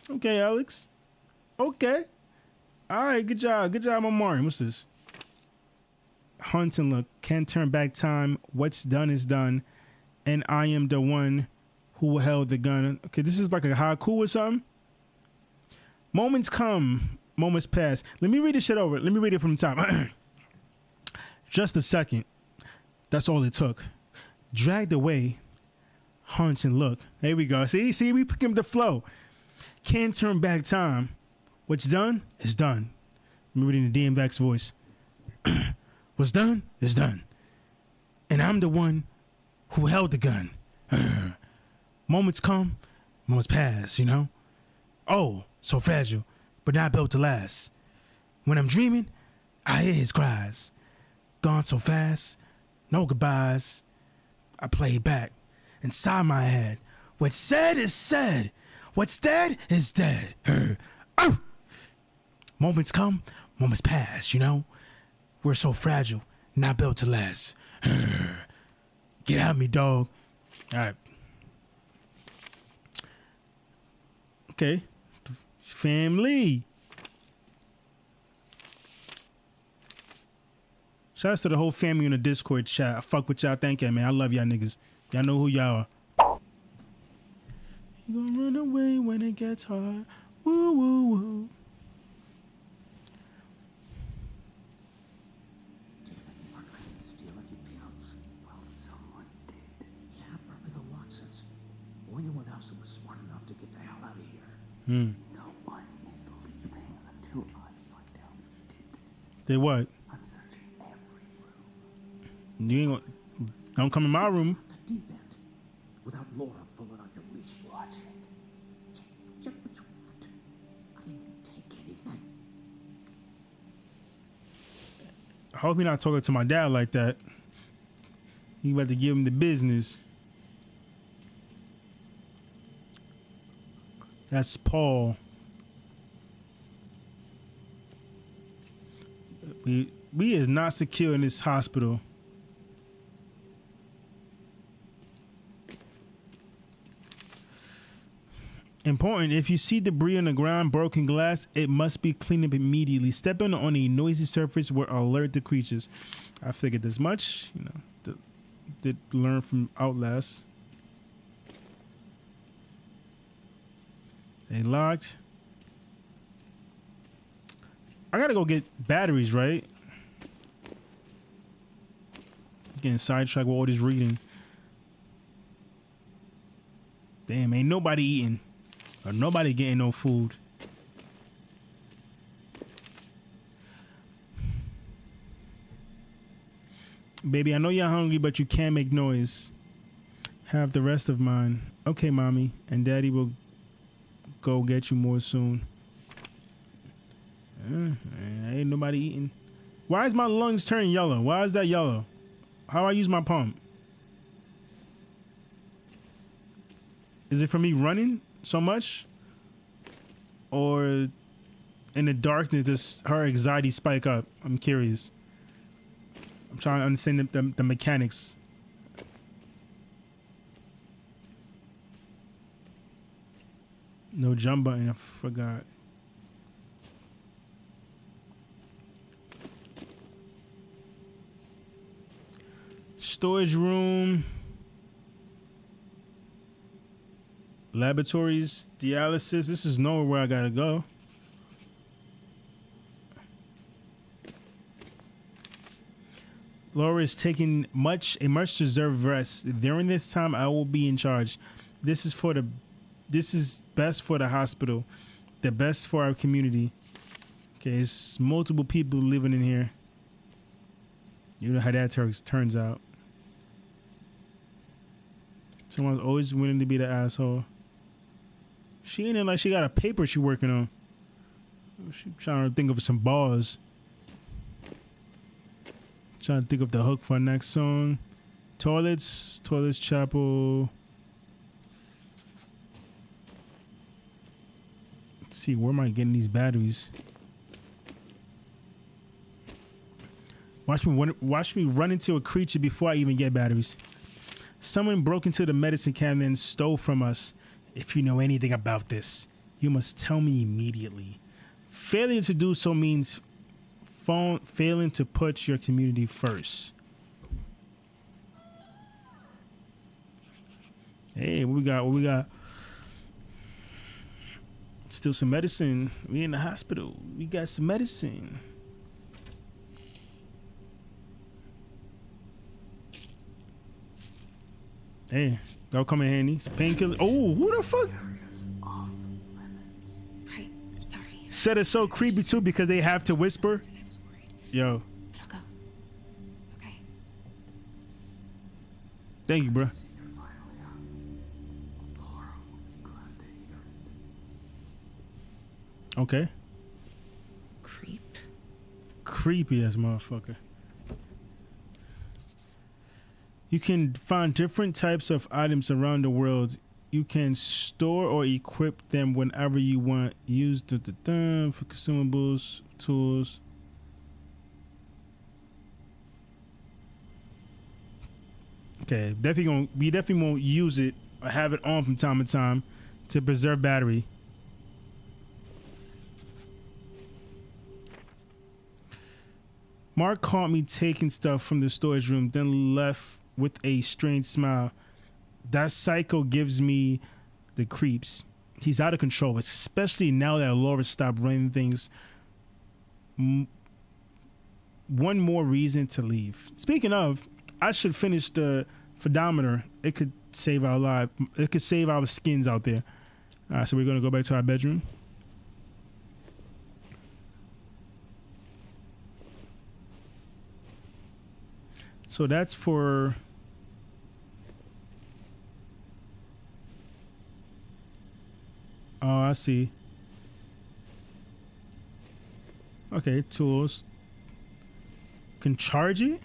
Okay, Alex. Okay. All right. Good job. Good job, Amari. What's this? Hunt and look. Can't turn back time. What's done is done. And I am the one who held the gun. Okay, this is like a haiku or something. Moments come, moments pass. Let me read this shit over. Let me read it from the top. Just a second. That's all it took. Dragged away, and look. there we go. See, see, we pick him the flow. Can't turn back time. What's done is done. I'm reading the DMX voice. What's done is done. And I'm the one who held the gun. moments come, moments pass, you know? Oh, so fragile, but not built to last. When I'm dreaming, I hear his cries. Gone so fast, no goodbyes. I play back inside my head. What's said is said. What's dead is dead. Oh! Moments come, moments pass, you know? We're so fragile, not built to last. Get at me, dog. All right. Okay. Family. Shouts to the whole family in the Discord chat. I fuck with y'all. Thank you, man. I love y'all niggas. Y'all know who y'all are. You gonna run away when it gets hard. Woo, woo, woo. Steal any pills? Well, someone did. Yeah, probably the Watsons. Or anyone else who was smart enough to get the hell out of here. Hmm. No one is leaving until I find out who did this. They what? I'm searching every room. You ain't gonna, don't come in my room. The deep end. Without Laura pulling on your leash. Watch it. Check what you want. I didn't take anything. I hope you're not talking to my dad like that. You about to give him the business. That's Paul. We we is not secure in this hospital. Important. If you see debris on the ground, broken glass, it must be cleaned up immediately. Stepping on a noisy surface will alert the creatures. I figured this much. You know, did, did learn from Outlast. They locked. I gotta go get batteries, right? Getting sidetracked with all this reading. Damn, ain't nobody eating. Or nobody getting no food. Baby, I know you're hungry, but you can't make noise. Have the rest of mine. Okay, mommy. And daddy will go get you more soon. Uh, ain't nobody eating. Why is my lungs turning yellow? Why is that yellow? How I use my pump? Is it for me running so much? Or in the darkness does her anxiety spike up? I'm curious. I'm trying to understand the, the, the mechanics. No jump button, I forgot. Storage room. Laboratories, dialysis. This is nowhere where I gotta go. Laura is taking much a much deserved rest. During this time, I will be in charge. This is for the, this is best for the hospital, the best for our community. Okay, it's multiple people living in here. You know how that turns turns out. Someone's always willing to be the asshole. She ain't in like she got a paper she working on. She trying to think of some bars. Trying to think of the hook for next song. Toilets, toilets, chapel. Let's see, where am I getting these batteries? Watch me watch me run into a creature before I even get batteries. Someone broke into the medicine cabinet and stole from us. If you know anything about this, you must tell me immediately. Failure to do so means phone, failing to put your community first. Hey, what we got? What we got? Still some medicine. We in the hospital. We got some medicine. Hey, that'll come in handy. Painkiller. Oh, who the fuck? Areas off limits. Right. Sorry. Said it's so creepy too because they have to whisper. I was worried. Yo, But I'll go. Okay. thank you, bro. See you're finally out. Laura will be glad to hear it. Okay. Creep. Creepy as motherfucker. You can find different types of items around the world. You can store or equip them whenever you want. Use the, the for consumables, tools. Okay, definitely gonna we definitely won't use it or have it on from time to time to preserve battery. Mark caught me taking stuff from the storage room, then left with a strange smile. That psycho gives me the creeps. He's out of control, especially now that Laura stopped running things. M- one more reason to leave. Speaking of, I should finish the pedometer. It could save our life. It could save our skins out there. Right, so we're gonna go back to our bedroom. So that's for Oh, I see. Okay, tools. Can charge it?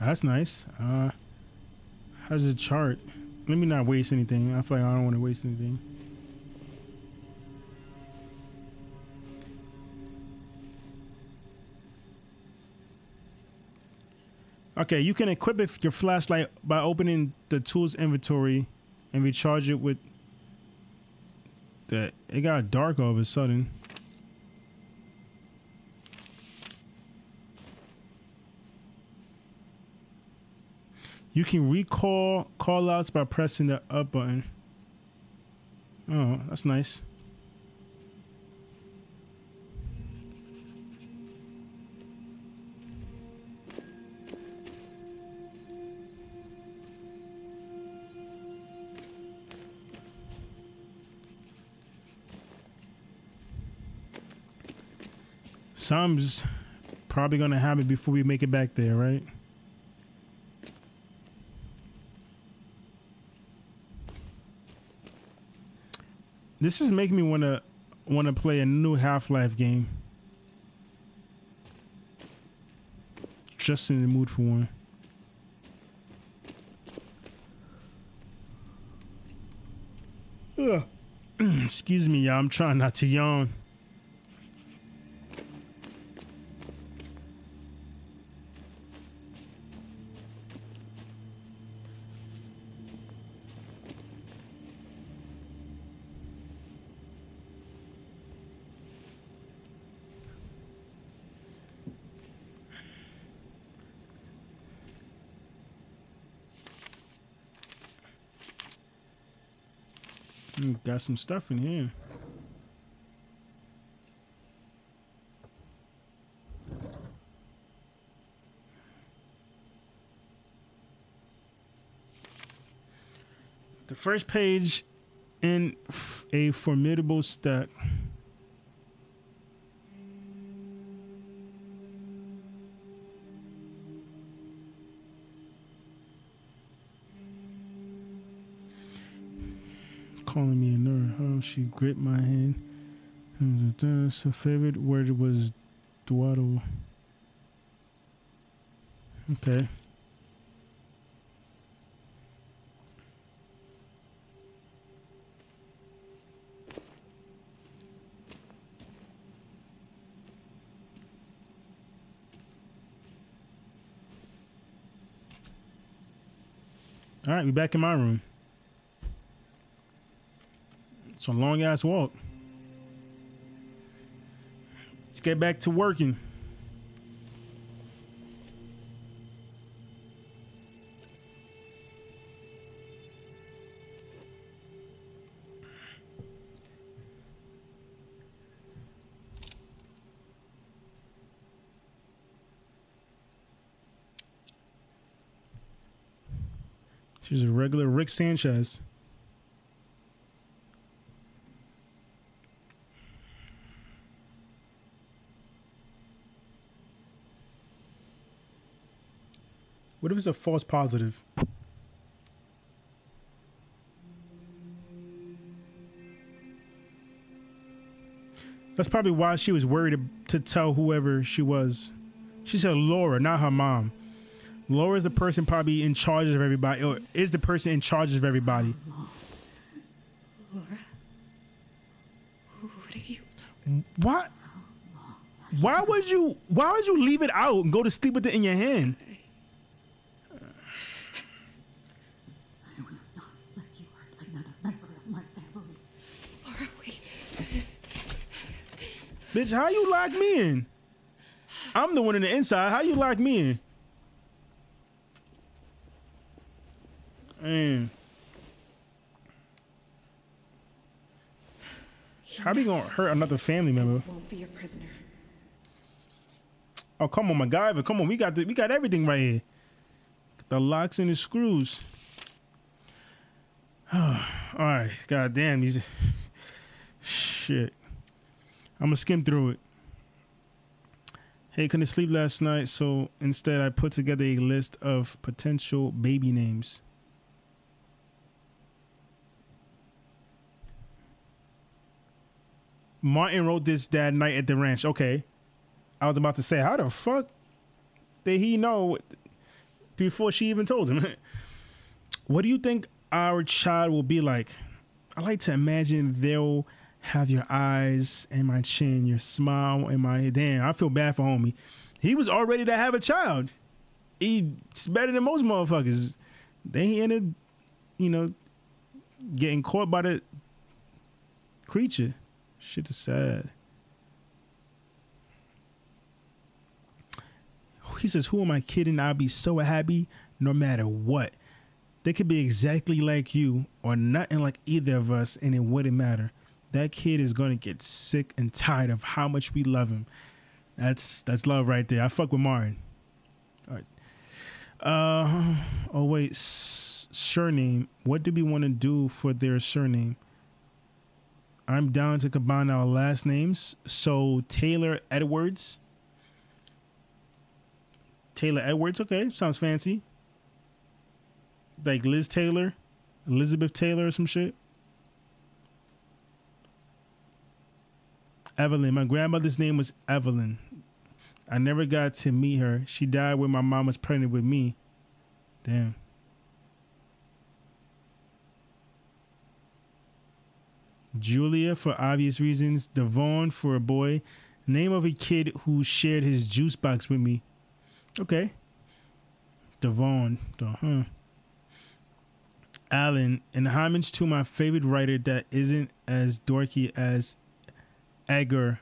That's nice. Uh how does it chart? Let me not waste anything. I feel like I don't want to waste anything. Okay, you can equip it- your flashlight by opening the tools inventory and recharge it with that. It got dark all of a sudden. You can recall call outs by pressing the up button. Oh, that's nice. Something's probably gonna happen before we make it back there, right? This is making me wanna wanna play a new Half-Life game. Just in the mood for one. Excuse me, y'all. I'm trying not to yawn. Got some stuff in here. The first page in a formidable stack. She gripped my hand. Her favorite word was Duado. Okay. All right, we're back in my room. It's a long ass walk. Let's get back to working. She's a regular Rick Sanchez. If a false positive? That's probably why she was worried to, tell whoever she was. She said Laura, not her mom. Laura is the person probably in charge of everybody, or is the person in charge of everybody. What? Why would you? Why would you leave it out and go to sleep with it in your hand? I will not let you hurt another member of my family. Laura, wait. Bitch, how you lock me in? I'm the one in the inside. How you lock me in? Man. How you gonna hurt another family member? Won't be your prisoner. Oh come on, MacGyver. Come on, we got the, we got everything right here. The locks and the screws. All right, god damn these shit. I'm gonna skim through it. Hey, couldn't sleep last night, so instead I put together a list of potential baby names. Martin wrote this that night at the ranch. Okay. I was about to say, how the fuck did he know before she even told him? what do you think our child will be like? I like to imagine they'll have your eyes and my chin, your smile and my damn. I feel bad for homie. He was all ready to have a child. He's better than most motherfuckers. Then he ended, you know, getting caught by the creature. Shit is sad. He says, Who am I kidding? I'll be so happy no matter what. They could be exactly like you or nothing like either of us, and it wouldn't matter. That kid is gonna get sick and tired of how much we love him. That's that's love right there. I fuck with Martin. All right. Uh oh wait, S- surname. What do we want to do for their surname? I'm down to combine our last names. So Taylor Edwards. Taylor Edwards, okay, sounds fancy. Like Liz Taylor, Elizabeth Taylor, or some shit. Evelyn. My grandmother's name was Evelyn. I never got to meet her. She died when my mom was pregnant with me. Damn. Julia for obvious reasons. Devon for a boy. Name of a kid who shared his juice box with me. Okay. Devon. Huh. Alan, in homage to my favorite writer that isn't as dorky as Edgar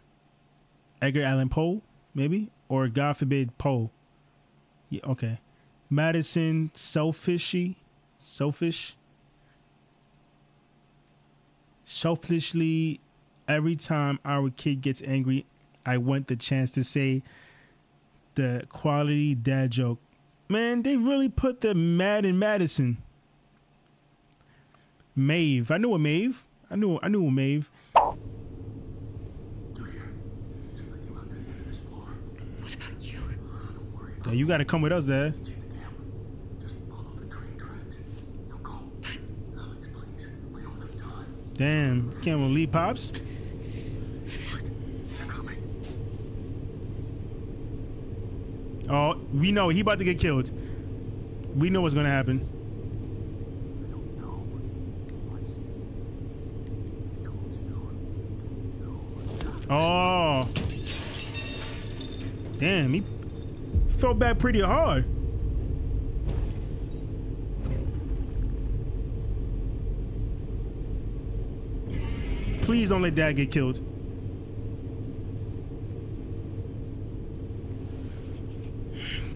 Edgar Allan Poe, maybe? Or God forbid Poe. Yeah, okay. Madison selfishy selfish selfishly every time our kid gets angry, I want the chance to say the quality dad joke. Man, they really put the mad in Madison. Maeve. I knew a Maeve. I knew I knew a Maeve. Through here. Seems like you out near the end of this floor. What about you? Don't worry. Yeah, you gotta come with us, Dad. Take the camp. Just follow the train tracks. Now go. Alex, please. We don't have time. Damn, can't believe pops. Oh, we know he about to get killed. We know what's gonna happen. Oh, damn, he fell back pretty hard. Please don't let Dad get killed.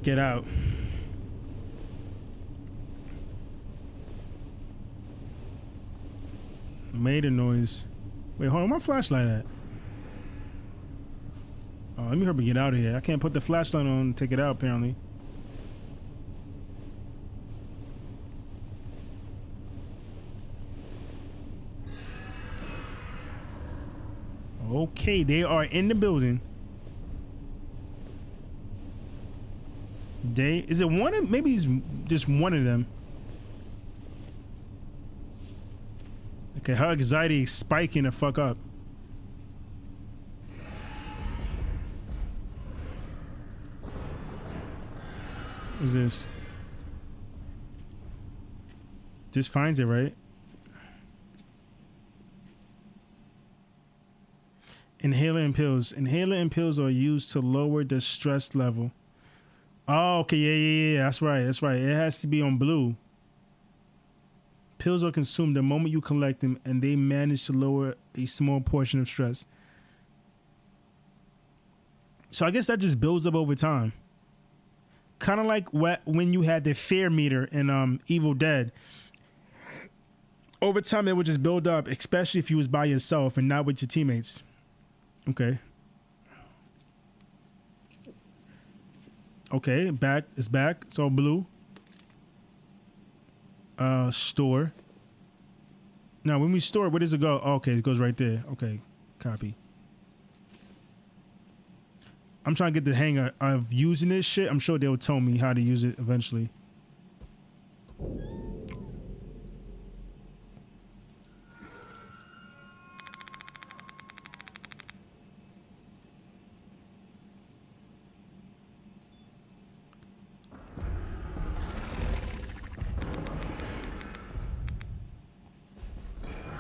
Get out. Made a noise. Wait, hold on. My flashlight at? Let me hurry get out of here. I can't put the flashlight on and take it out, apparently. Okay, they are in the building. They is it one of maybe it's just one of them. Okay, her anxiety is spiking the fuck up. What's this? This finds it, right? Inhaler and pills. Inhaler and pills are used to lower the stress level. Oh, okay, yeah, yeah, yeah. That's right. That's right. It has to be on blue. Pills are consumed the moment you collect them, and they manage to lower a small portion of stress. So I guess that just builds up over time. Kind of like what when you had the fear meter in um, Evil Dead. Over time, it would just build up, especially if you was by yourself and not with your teammates. Okay. Okay, back. It's back. It's all blue. Uh, store. Now, when we store, where does it go? Oh, okay, it goes right there. Okay, copy. I'm trying to get the hang of, of using this shit. I'm sure they'll tell me how to use it eventually.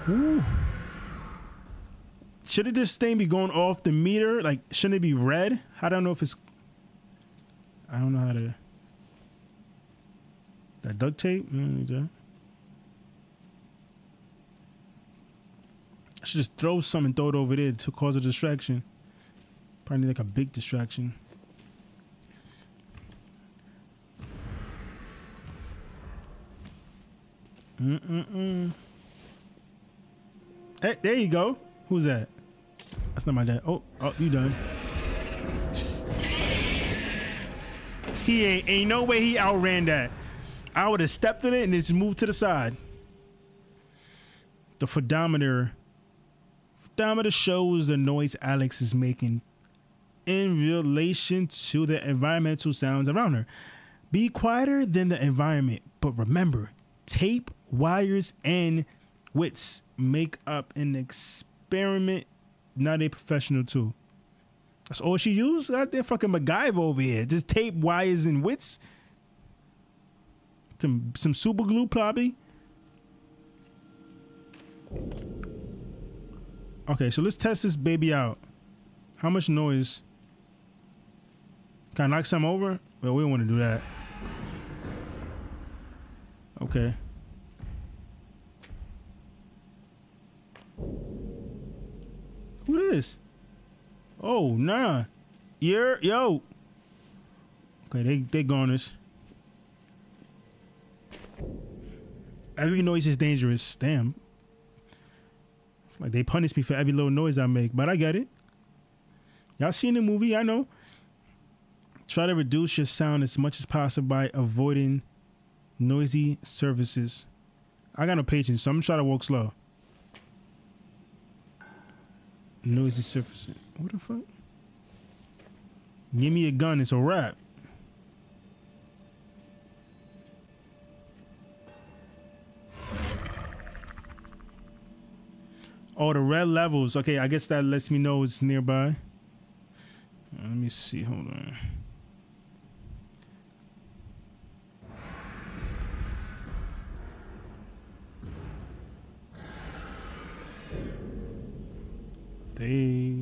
Ooh. Shouldn't this thing be going off the meter? Like, shouldn't it be red? I don't know if it's. I don't know how to. That duct tape? Mm. I should just throw something and throw it over there to cause a distraction. Probably like a big distraction. Mm-mm-mm. Hey, there you go. Who's that? That's not my dad. Oh, oh, you done. He ain't, ain't no way he outran that. I would have stepped in it and just moved to the side. The photometer, photometer shows the noise Alex is making in relation to the environmental sounds around her. Be quieter than the environment, but remember, tape, wires, and wits make up an experiment, not a professional tool. That's all she used? Out there fucking MacGyver over here. Just tape, wires, and wits. Some some super glue probably. Okay, so let's test this baby out. How much noise? Can I knock some over? Well, we don't want to do that. Okay. Who this? Oh, nah. You're yo. Okay, they they goners. Every noise is dangerous. Damn. Like they punish me for every little noise I make, but I get it. Y'all seen the movie? I know. Try to reduce your sound as much as possible by avoiding noisy surfaces. I got no patience, so I'm gonna try to walk slow. Noisy surfacing. What the fuck? Give me a gun, it's a wrap. Oh, the red levels. Okay, I guess that lets me know it's nearby. Let me see. Hold on. They.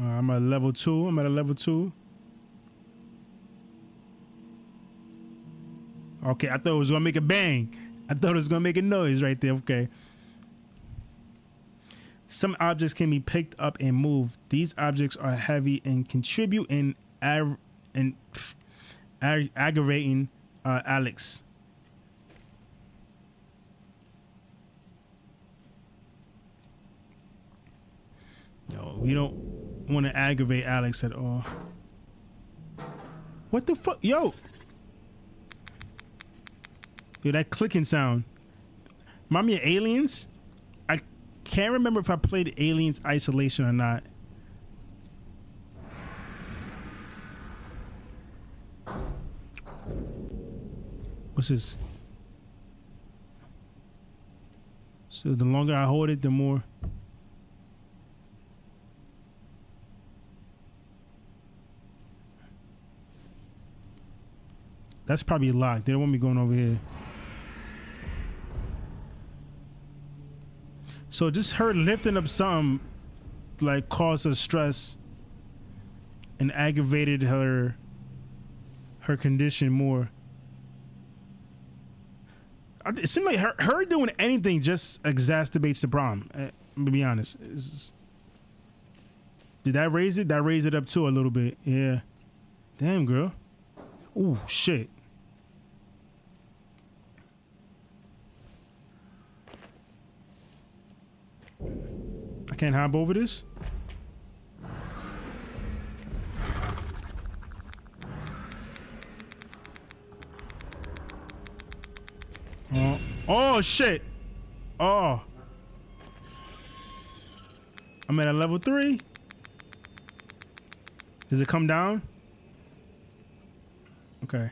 Uh, I'm at level two. I'm at a level two. Okay, I thought it was gonna make a bang. I thought it was gonna make a noise right there. Okay. Some objects can be picked up and moved. These objects are heavy and contribute in ag- in ag- aggravating uh, Alex. No, we don't want to aggravate Alex at all. What the fuck, yo? Yo, that clicking sound. Remind me of Aliens. I can't remember if I played Aliens Isolation or not. What's this? So the longer I hold it, the more. That's probably locked. They don't want me going over here. So just her lifting up something like caused her stress and aggravated her her condition more. It seemed like her her doing anything just exacerbates the problem. eh, To be honest, just- did that raise it? That raised it up too a little bit. Yeah. Damn, girl. Oh shit. Can't hop over this. Oh, oh shit. Oh. I'm at a level three. Does it come down? Okay.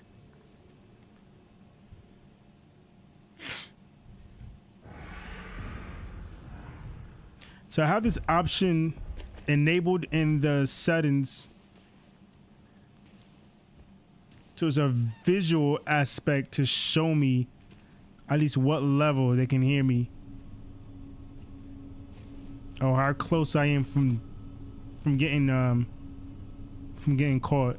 So I have this option enabled in the settings. So it's a visual aspect to show me at least what level they can hear me. Or how close I am from from getting um from getting caught.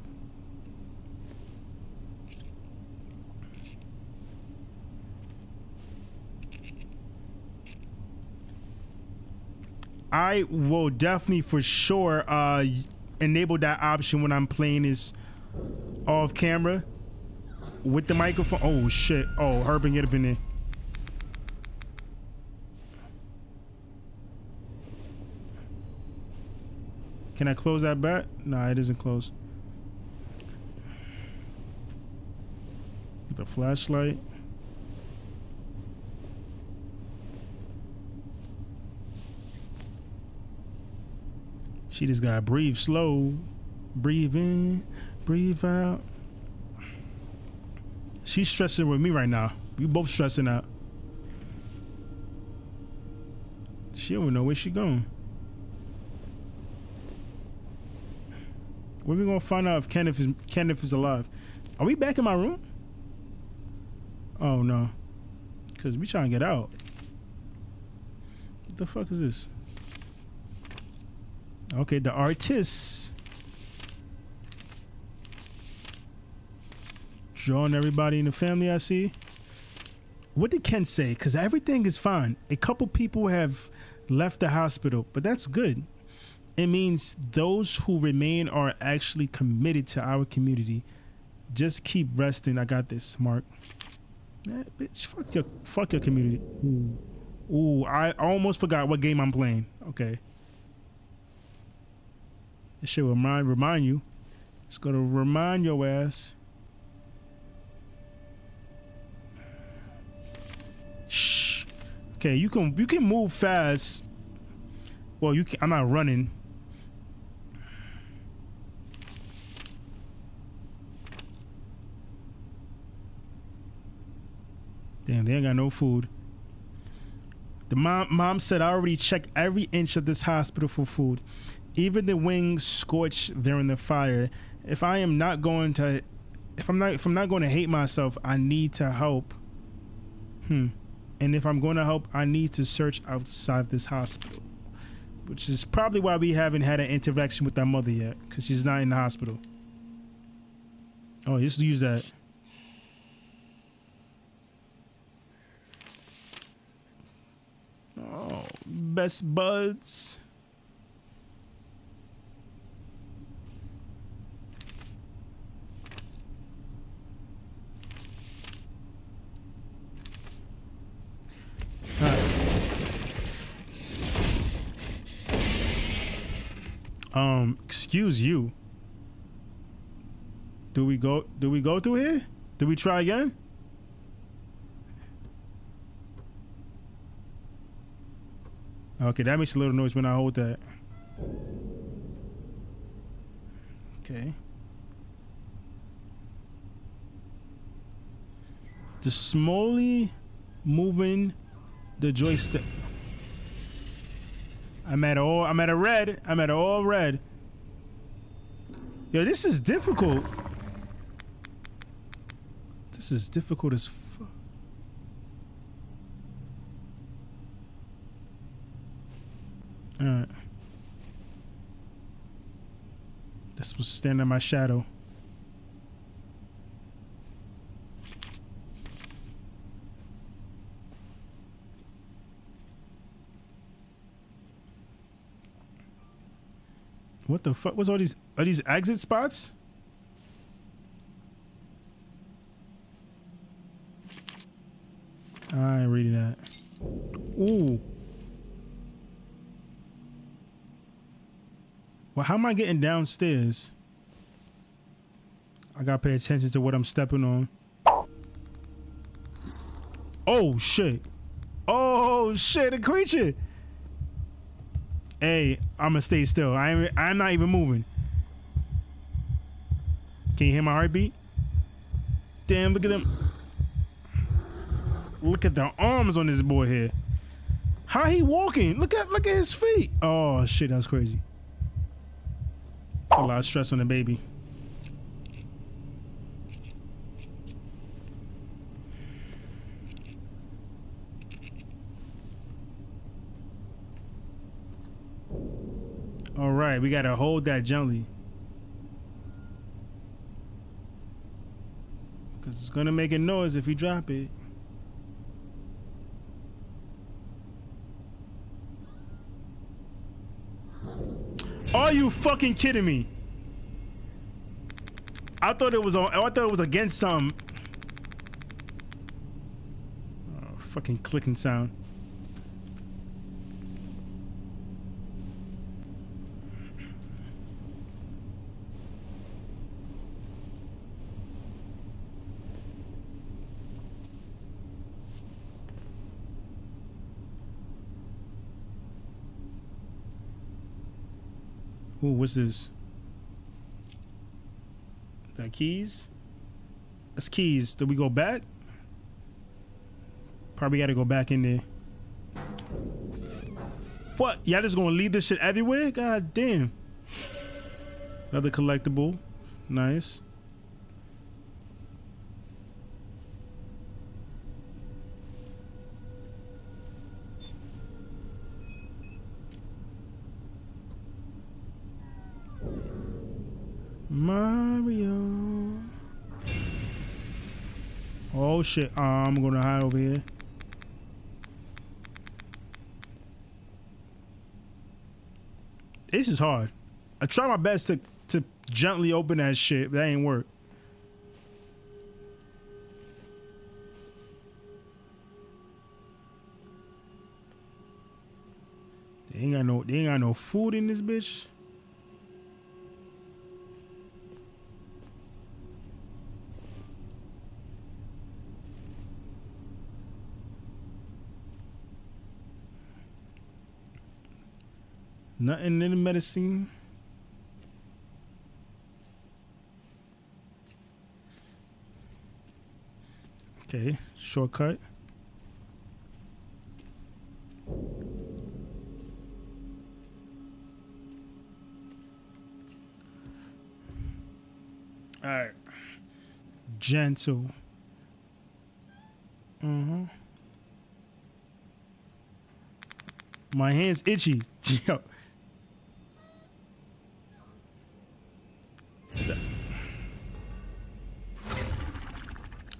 I will definitely for sure uh enable that option when I'm playing this off camera with the microphone. Oh shit. Oh, Herb and get up in there. Can I close that back? Nah, it isn't closed. The flashlight. She just gotta breathe slow. Breathe in, breathe out. She's stressing with me right now. We both stressing out. She don't know where she going. When we gonna find out if Kenneth is Kenneth is alive? Are we back in my room? Oh no. Cause we trying to get out. What the fuck is this? Okay, the artist. Drawing everybody in the family, I see. What did Ken say? Because everything is fine. A couple people have left the hospital, but that's good. It means those who remain are actually committed to our community. Just keep resting. I got this, Mark. Man, bitch, fuck your, fuck your community. Ooh, ooh, I almost forgot what game I'm playing. Okay. This shit will remind remind you. It's gonna remind your ass. Shh. Okay, you can you can move fast. Well, you can, I'm not running. Damn, they ain't got no food. The mom mom said I already checked every inch of this hospital for food. Even the wings scorched there in the fire. If I am not going to if I'm not if I'm not going to hate myself, I need to help. Hmm. And if I'm going to help, I need to search outside this hospital. Which is probably why we haven't had an interaction with our mother yet, because she's not in the hospital. Oh, just use that. Oh, best buds. Um, excuse you. Do we go do we go through here? Do we try again? Okay, that makes a little noise when I hold that. Okay. The slowly moving the joystick. I'm at all. I'm at a red. I'm at all red. Yo, this is difficult. This is difficult as fuck. Alright. This was standing in my shadow. What the fuck was all these are these exit spots? I ain't reading that. Ooh. Well, how am I getting downstairs? I gotta pay attention to what I'm stepping on. Oh shit. Oh shit, a creature. Hey, I'm gonna stay still. I'm I'm not even moving. Can you hear my heartbeat? Damn, look at them. Look at the arms on this boy here. How he walking? Look at look at his feet. Oh shit, that's crazy. A lot of stress on the baby. All right, we gotta hold that gently. Cause it's gonna make a noise if we drop it. Are you fucking kidding me? I thought it was on. I thought it was against some. Oh, fucking clicking sound. Ooh, what's this? That keys? That's keys. Do we go back? Probably gotta go back in there. What? Y'all just gonna leave this shit everywhere? God damn. Another collectible. Nice. Mario. Oh shit, uh, I'm gonna hide over here. This is hard. I try my best to to gently open that shit, but that ain't work. They ain't got no they ain't got no food in this bitch. Nothing in the medicine. Okay, shortcut. All right. Gentle. Mm-hmm. My hand's itchy.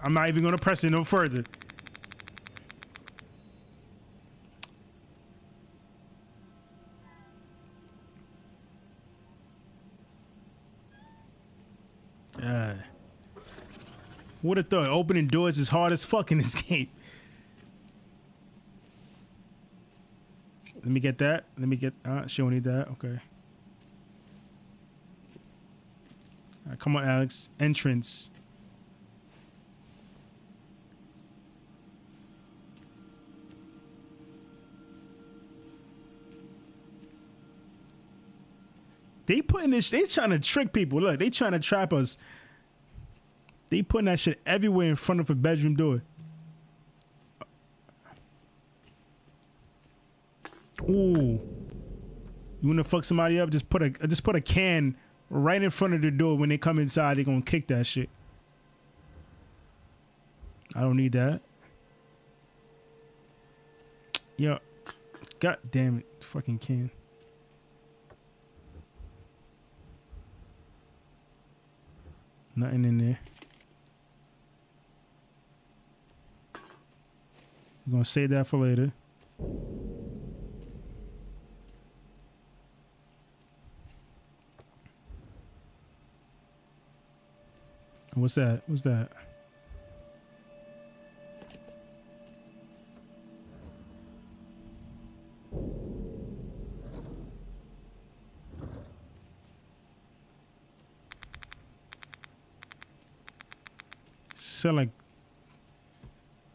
I'm not even gonna press it no further. Uh, would have thought opening doors is hard as fuck in this game. Let me get that. Let me get. Uh, she don't need that. Okay. Uh, come on, Alex. Entrance. They putting this. They trying to trick people. Look, they trying to trap us. They putting that shit everywhere in front of a bedroom door. Ooh. You wanna fuck somebody up? Just put a just put a can right in front of the door. When they come inside, they gonna kick that shit. I don't need that. Yo, god damn it, fucking can. Nothing in there. We're gonna save that for later. What's that? What's that? Sound like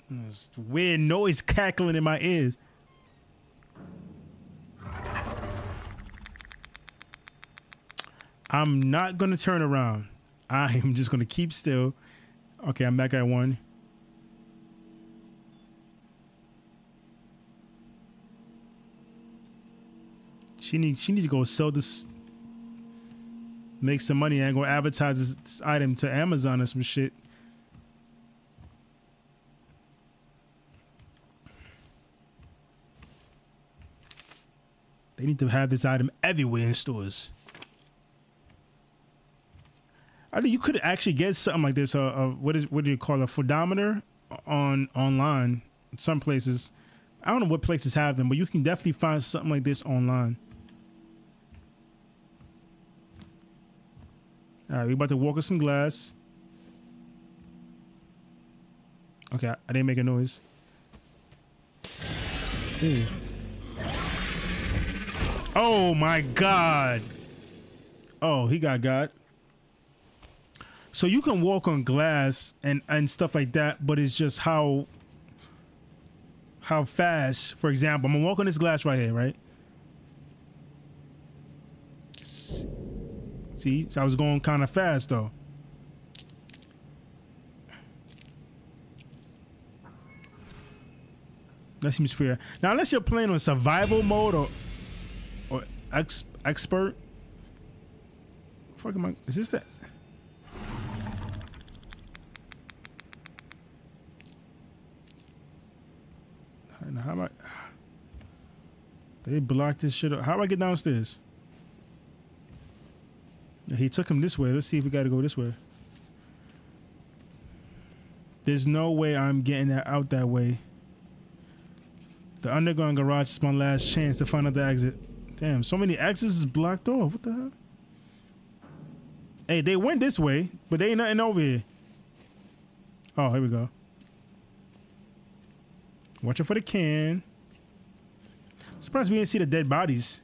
this weird noise cackling in my ears. I'm not gonna turn around. I am just gonna keep still. Okay, I'm back at one. She need she needs to go sell this, make some money, and go advertise this item to Amazon or some shit. They need to have this item everywhere in stores. I think you could actually get something like this. Uh, uh, what is what do you call a photometer on online? Some places, I don't know what places have them, but you can definitely find something like this online. All right, we about to walk on some glass. Okay, I, I didn't make a noise. Ooh. Oh my god. Oh, he got got. So you can walk on glass and and stuff like that, but it's just how how fast. For example, I'm gonna walk on this glass right here, right? See, so I was going kind of fast though. That seems fair. Now, unless you're playing on survival mode or ex, expert. Fuck am I? Is this that? How am I? They blocked this shit up. How do I get downstairs? He took him this way. Let's see if we got to go this way. There's no way I'm getting that out that way. The underground garage is my last chance to find out the exit. Damn, so many exits is blocked off. What the hell? Hey, they went this way, but they ain't nothing over here. Oh, here we go. Watching for the can. Surprised we didn't see the dead bodies.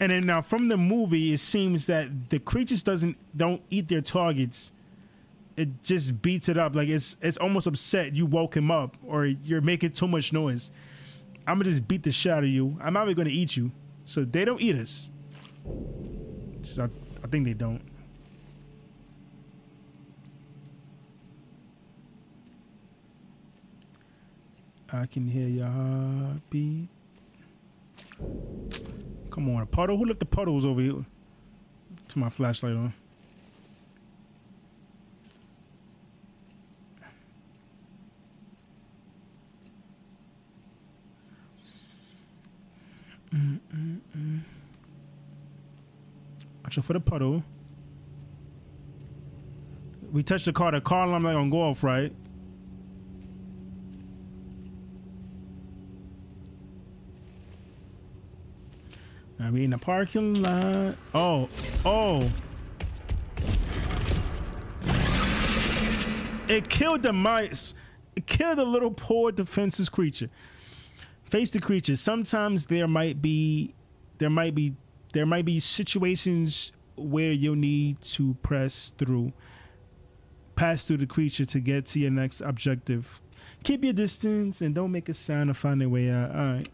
And then now from the movie, it seems that the creatures doesn't don't eat their targets. It just beats it up. Like it's it's almost upset you woke him up or you're making too much noise. I'm gonna just beat the shit out of you. I'm not even gonna eat you. So they don't eat us. I, I think they don't. I can hear your heartbeat. Come on, a puddle. Who left the puddles over here? To my flashlight on. Mm-mm-mm. For the puddle. We touched the car. The car alarm not gonna go off, right? I mean, the parking lot. Oh, oh. It killed the mice. It killed the little poor defenseless creature. Face the creature. Sometimes there might be, there might be, there might be situations where you'll need to press through, pass through the creature to get to your next objective. Keep your distance and don't make a sound to find a way out. All right.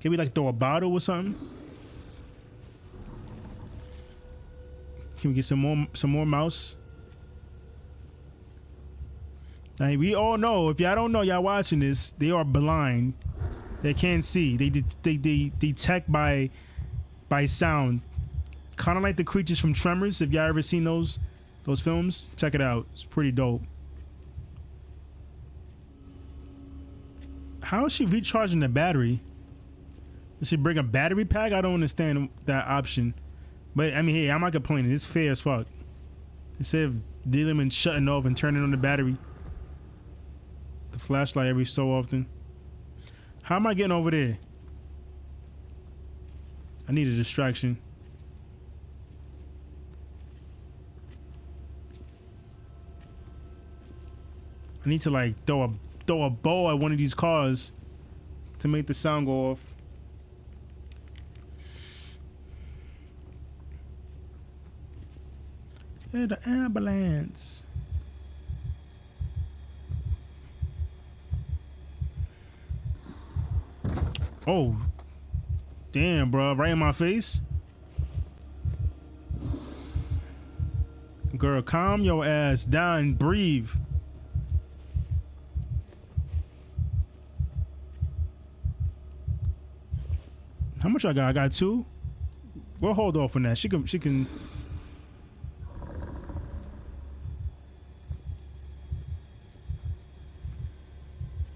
Can we like throw a bottle or something? Can we get some more some more mouse? Now, we all know if y'all don't know y'all watching this, they are blind. They can't see. They de- they they detect by by sound. Kind of like the creatures from Tremors. If y'all ever seen those those films, check it out. It's pretty dope. How is she recharging the battery? Does she bring a battery pack? I don't understand that option. But I mean, hey, I'm not complaining. It's fair as fuck. Instead of dealing and shutting off and turning on the battery, the flashlight every so often. How am I getting over there? I need a distraction. I need to like throw a throw a bow at one of these cars to make the sound go off. Yeah, the ambulance. Oh, damn, bro! Right in my face. Girl, calm your ass down. Breathe. How much I got? I got two. We'll hold off on that. She can. She can.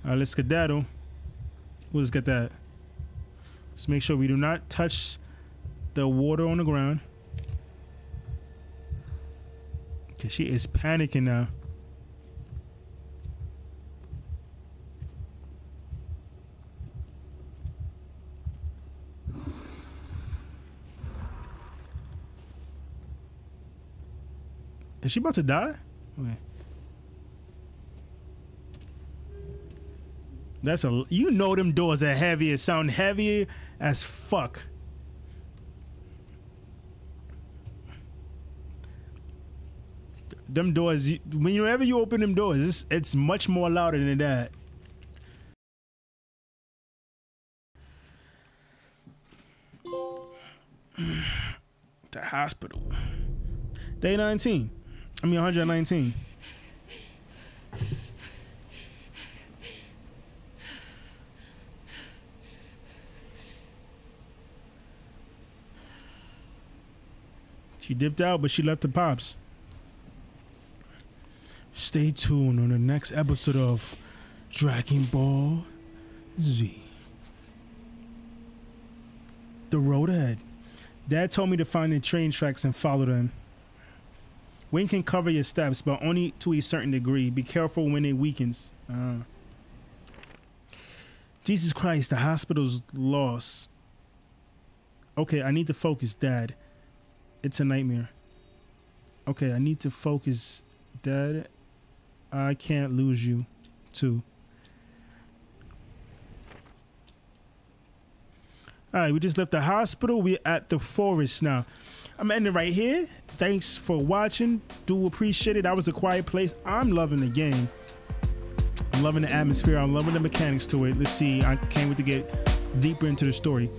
All right, let's skedaddle. We'll just get that. Just make sure we do not touch the water on the ground. Okay, she is panicking now. Is she about to die? Okay. That's a you know them doors are heavy. It sound heavy as fuck. Them doors, you- whenever you open them doors, it's, it's much more louder than that. The hospital. Day 19. I mean 119. She dipped out, but she left the pops. Stay tuned on the next episode of Dragon Ball Z. The road ahead. Dad told me to find the train tracks and follow them. Wind can cover your steps, but only to a certain degree. Be careful when it weakens. Uh. Jesus Christ, the hospital's lost. Okay, I need to focus, Dad. It's a nightmare. Okay, I need to focus, Dad. I can't lose you, too. All right, we just left the hospital. We're at the forest now. I'm ending right here. Thanks for watching. Do appreciate it. That was a quiet place. I'm loving the game. I'm loving the atmosphere. I'm loving the mechanics to it. Let's see. I can't wait to get deeper into the story.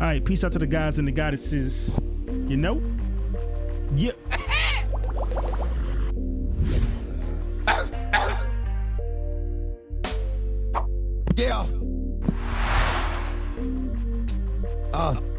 All right, peace out to the guys and the goddesses. You know? Yeah. Yeah. Uh.